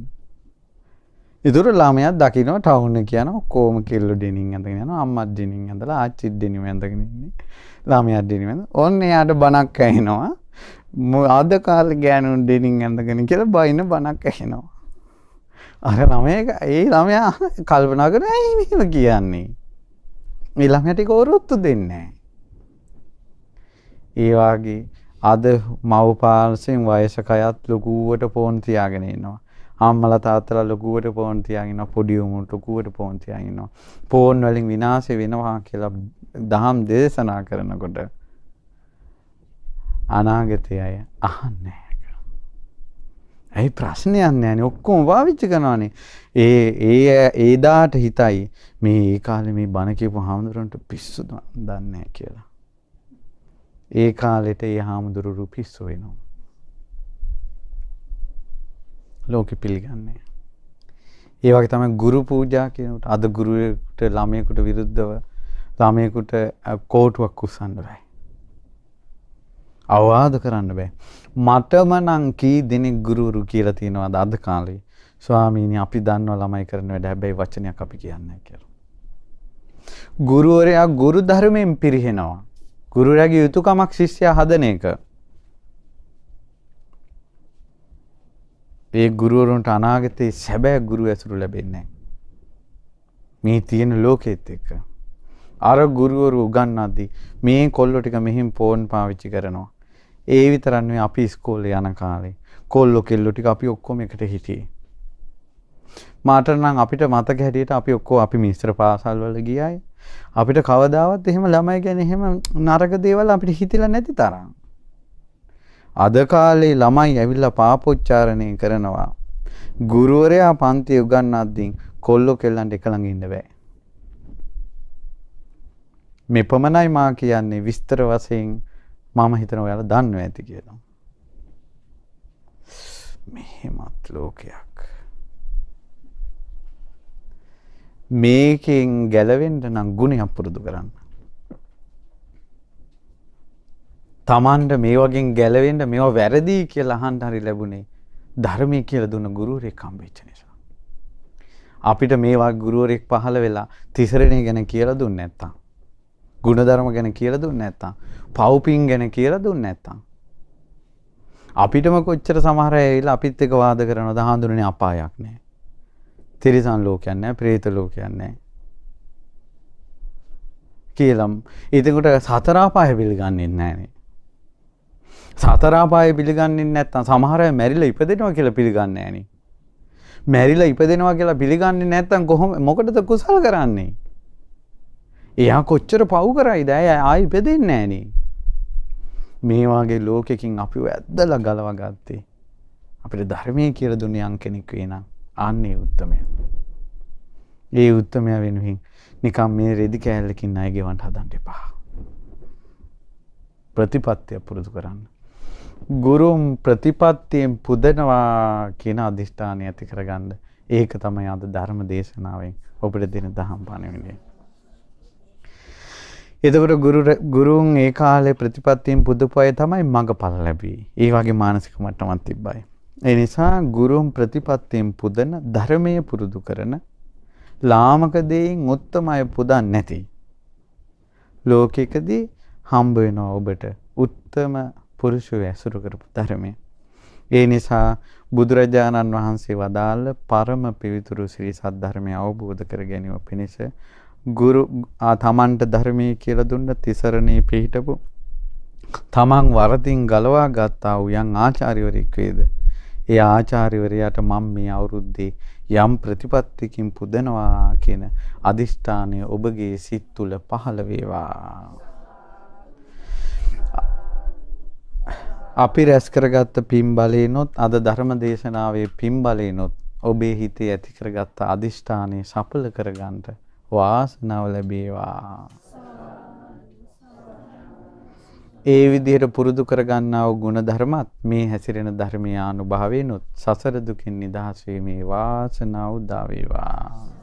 Speaker 1: ඉතුරු ළමයාත් දකිනවා ටවුන් එක යනවා කොහොම කෙල්ල ඩෙනින් ඇඳගෙන යනවා අම්මත් ඩෙනින් ඇඳලා ආච්චිත් ඩෙනිම ඇඳගෙන ඉන්නේ. ළමයාත් ඩෙනිම ඇඳ. ඔන්න එයාට බණක් ඇහෙනවා. අද කාලේ ගෑනුන් ඩෙනින් ඇඳගෙන කියලා බයින බණක් ඇහෙනවා. අර ළමයා ඒ ළමයා කල්පනා කරන ඇයි මෙහෙම කියන්නේ? මේ ළමයාට ඒක ඔරොත්තු දෙන්නේ නැහැ. ඒ වාගේ අද මව්පාර්ශ්වයෙන් වයසක අයත් ලොකුවට ෆෝන් තියාගෙන ඉන්නවා. අම්මලා තාත්තලා ලොකුවට ෆෝන් තියාගෙන ඉන්නවා. පොඩි උමුන්ට ලොකුවට ෆෝන් තියාගෙන ඉන්නවා. ෆෝන් වලින් විනාශ වෙනවා කියලා දහම් දේශනා කරනකොට අනාගතය අය අහන්නේ ඇයි ප්‍රශ්නයක් නෑනේ ඔක්කොම පාවිච්චි කරනවානේ. ඒ ඒ ඒදාට හිතයි මේ ඒ කාලේ මේ බණ කියපු හාමුදුරන්ට පිස්සු දන්නේ කියලා. ඒ කාලෙට ඒ හාමුදුරුරු පිස්සු වෙනවා. ලෝකෙ පිළිගන්නේ. ඒ වගේ තමයි ගුරු පූජා කියනකොට අද ගුරුවෙකුට ළමයෙකුට විරුද්ධව ළමයෙකුට කෝටුවක් උස්සන්න බෑ. අවවාද කරන්න බෑ. මටම නම් කී දෙනෙක් ගුරුවරු කියලා තියෙනවද අද කාලේ? ස්වාමීනි අපි දන්නවා ළමයි කරන වැඩ හැබැයි වචනයක් අපි කියන්නේ කියලා. ගුරුවරයා ගුරු ධර්මයෙන් පිරිහෙනවා. ගුරුරයාගේ යුතුයකමක් ශිෂ්‍යයා හදන එක. ඒ ගුරුවරුන්ට අනාගතයේ සැබෑ ගුරු ඇසුරු ලැබෙන්නේ මේ තියෙන ලෝකෙත් එක්ක. අර ගුරුවරු උගන්වද්දී මේ කොල්ලෝ ටික මෙහින් ෆෝන් පාවිච්චි කරනවා. ඒ විතරක් නෙවෙයි අපි ඉස්කෝලේ යන කාලේ කොල්ලෝ කෙල්ලෝ ටික අපි ඔක්කොම එකට හිටියේ. මාට නම් අපිට මතක හැටියට අපි ඔක්කොම අපි මිශ්‍ර පාසල් වල ගියායි. අපිට කවදාවත් එහෙම ළමයි ගැන එහෙම නරක දේවල් අපිට හිතිලා නැති තරම්. අද කාලේ ළමයි ඇවිල්ලා පාපොච්චාරණය කරනවා. ගුරුවරයා පන්ති උගන්වද්දී කොල්ලෝ කෙල්ලන්ට එක ළඟ ඉන්න බෑ. මේ පමණයි මා කියන්නේ විස්තර වශයෙන් මම හිතන ඔයාලා දන්නවා ඇති කියලා. මෙහෙමත් ලෝකයක්. මේකෙන් ගැලවෙන්න නම් ගුණයක් පුරුදු කරන්න. තමන්ට මේ වගේ ගැලවෙන්න මේවා වැරදි කියලා අහන්න හරි ලැබුණේ ධර්මයේ කියලා දුන්න ගුරුවරයෙක් හම්බෙච්ච නිසා. අපිට මේවා ගුරුවරයෙක් පහළ වෙලා තිසරණේ ගැන කියලා දුන්නේ නැත්තම් ಗುಣධර්ම ගැන කියලා දුන්නේ නැත්තම් පව්පින් ගැන කියලා දුන්නේ නැත්තම් අපිටම කොච්චර සමහර අය ඇවිල්ලා අපිත් එක්ක වාද කරනවද හඳුනන්නේ අපායක් නැහැ. තිරිසන් ලෝකයක් නැහැ, പ്രേත ලෝකයක් නැහැ. කියලා. එතකොට සතර අපාය පිළිගන්නේ නැහනේ. සතර අපාය පිළිගන්නේ නැත්නම් සමහර අය මැරිලා ඉපදෙනවා කියලා පිළිගන්නේ නැහනේ. මැරිලා ඉපදෙනවා කියලා පිළිගන්නේ නැත්නම් කොහොම මොකටද කුසල් කරන්නේ? එයා කොච්චර පව් කරයිද? ආයි ඉපදෙන්නේ නැහනේ. මේ වගේ ලෝකෙකින් අපිව ඇද්දලා ගලව ගත්තේ. අපිට ධර්මයේ කියලා දුන්නේ යම් කෙනෙක් වේ නම් අන්නේ උත්තමය. ඒ උත්තමය වෙනුවෙන් නිකම් මේ රෙදි කෑල්ලකින් ණය ගෙවන්න හදන්න එපා. ප්‍රතිපත්තිය පුරුදු කරන්න. ගුරුම් ප්‍රතිපත්තියෙන් පුදනවා කියන අධිෂ්ඨානය ඇති කරගන්න. ඒක තමයි අද ධර්ම දේශනාවෙන් ඔබට දෙන දහම් පණවිඩිය. එතකොට ගුරුන් ඒ කාලේ ප්‍රතිපත්තියෙන් පුදපු අය තමයි මඟපල ලැබී. ඒ වගේ මානසික මට්ටමක් තිබ්බයි. ඒ නිසා ගුරුන් ප්‍රතිපත්තියෙන් පුදන ධර්මයේ පුරුදු කරන ලාමක දෙයින් උත්තම අය පුදන්නේ නැති. ලෝකෙකදී හම්බ වෙනවා ඔබට උත්තම පුරුෂය ඇසුරු කරපු ධර්මය. ඒ නිසා බුදුරජාණන් වහන්සේ වදාළ පරම පිවිතුරු ශ්‍රී සද්ධර්මය අවබෝධ කර ගැනීම පිණිස ගුරු තමන්ට ධර්මයේ කියලා දුන්න තිසරණේ පිහිටපු තමන් වරදින් ගලවා ගත්තා වූ යම් ආචාර්යවරයෙක් වේද ඒ ආචාර්යවරයාට මම මේ අවුරුද්දේ යම් ප්‍රතිපත්තියකින් පුදනවා කියන අදිෂ්ඨානය ඔබගේ සිත් තුළ පහළ වේවා අපි රැස් කරගත්ත පින් බලේනොත් අද ධර්ම දේශනාවේ පින් බලේනොත් ඔබේ හිතේ ඇති කරගත්ත අදිෂ්ඨානය සඵල කරගන්නට වාසනාව ලැබේවා. ඒ විදිහට පුරුදු කරගන්නා වූ ගුණ ධර්මත් මේ හැසිරෙන ධර්මීය අනුභවයෙන්ුත් සසර දුකින් නිදහස් වීමේ වාසනාව උදා වේවා.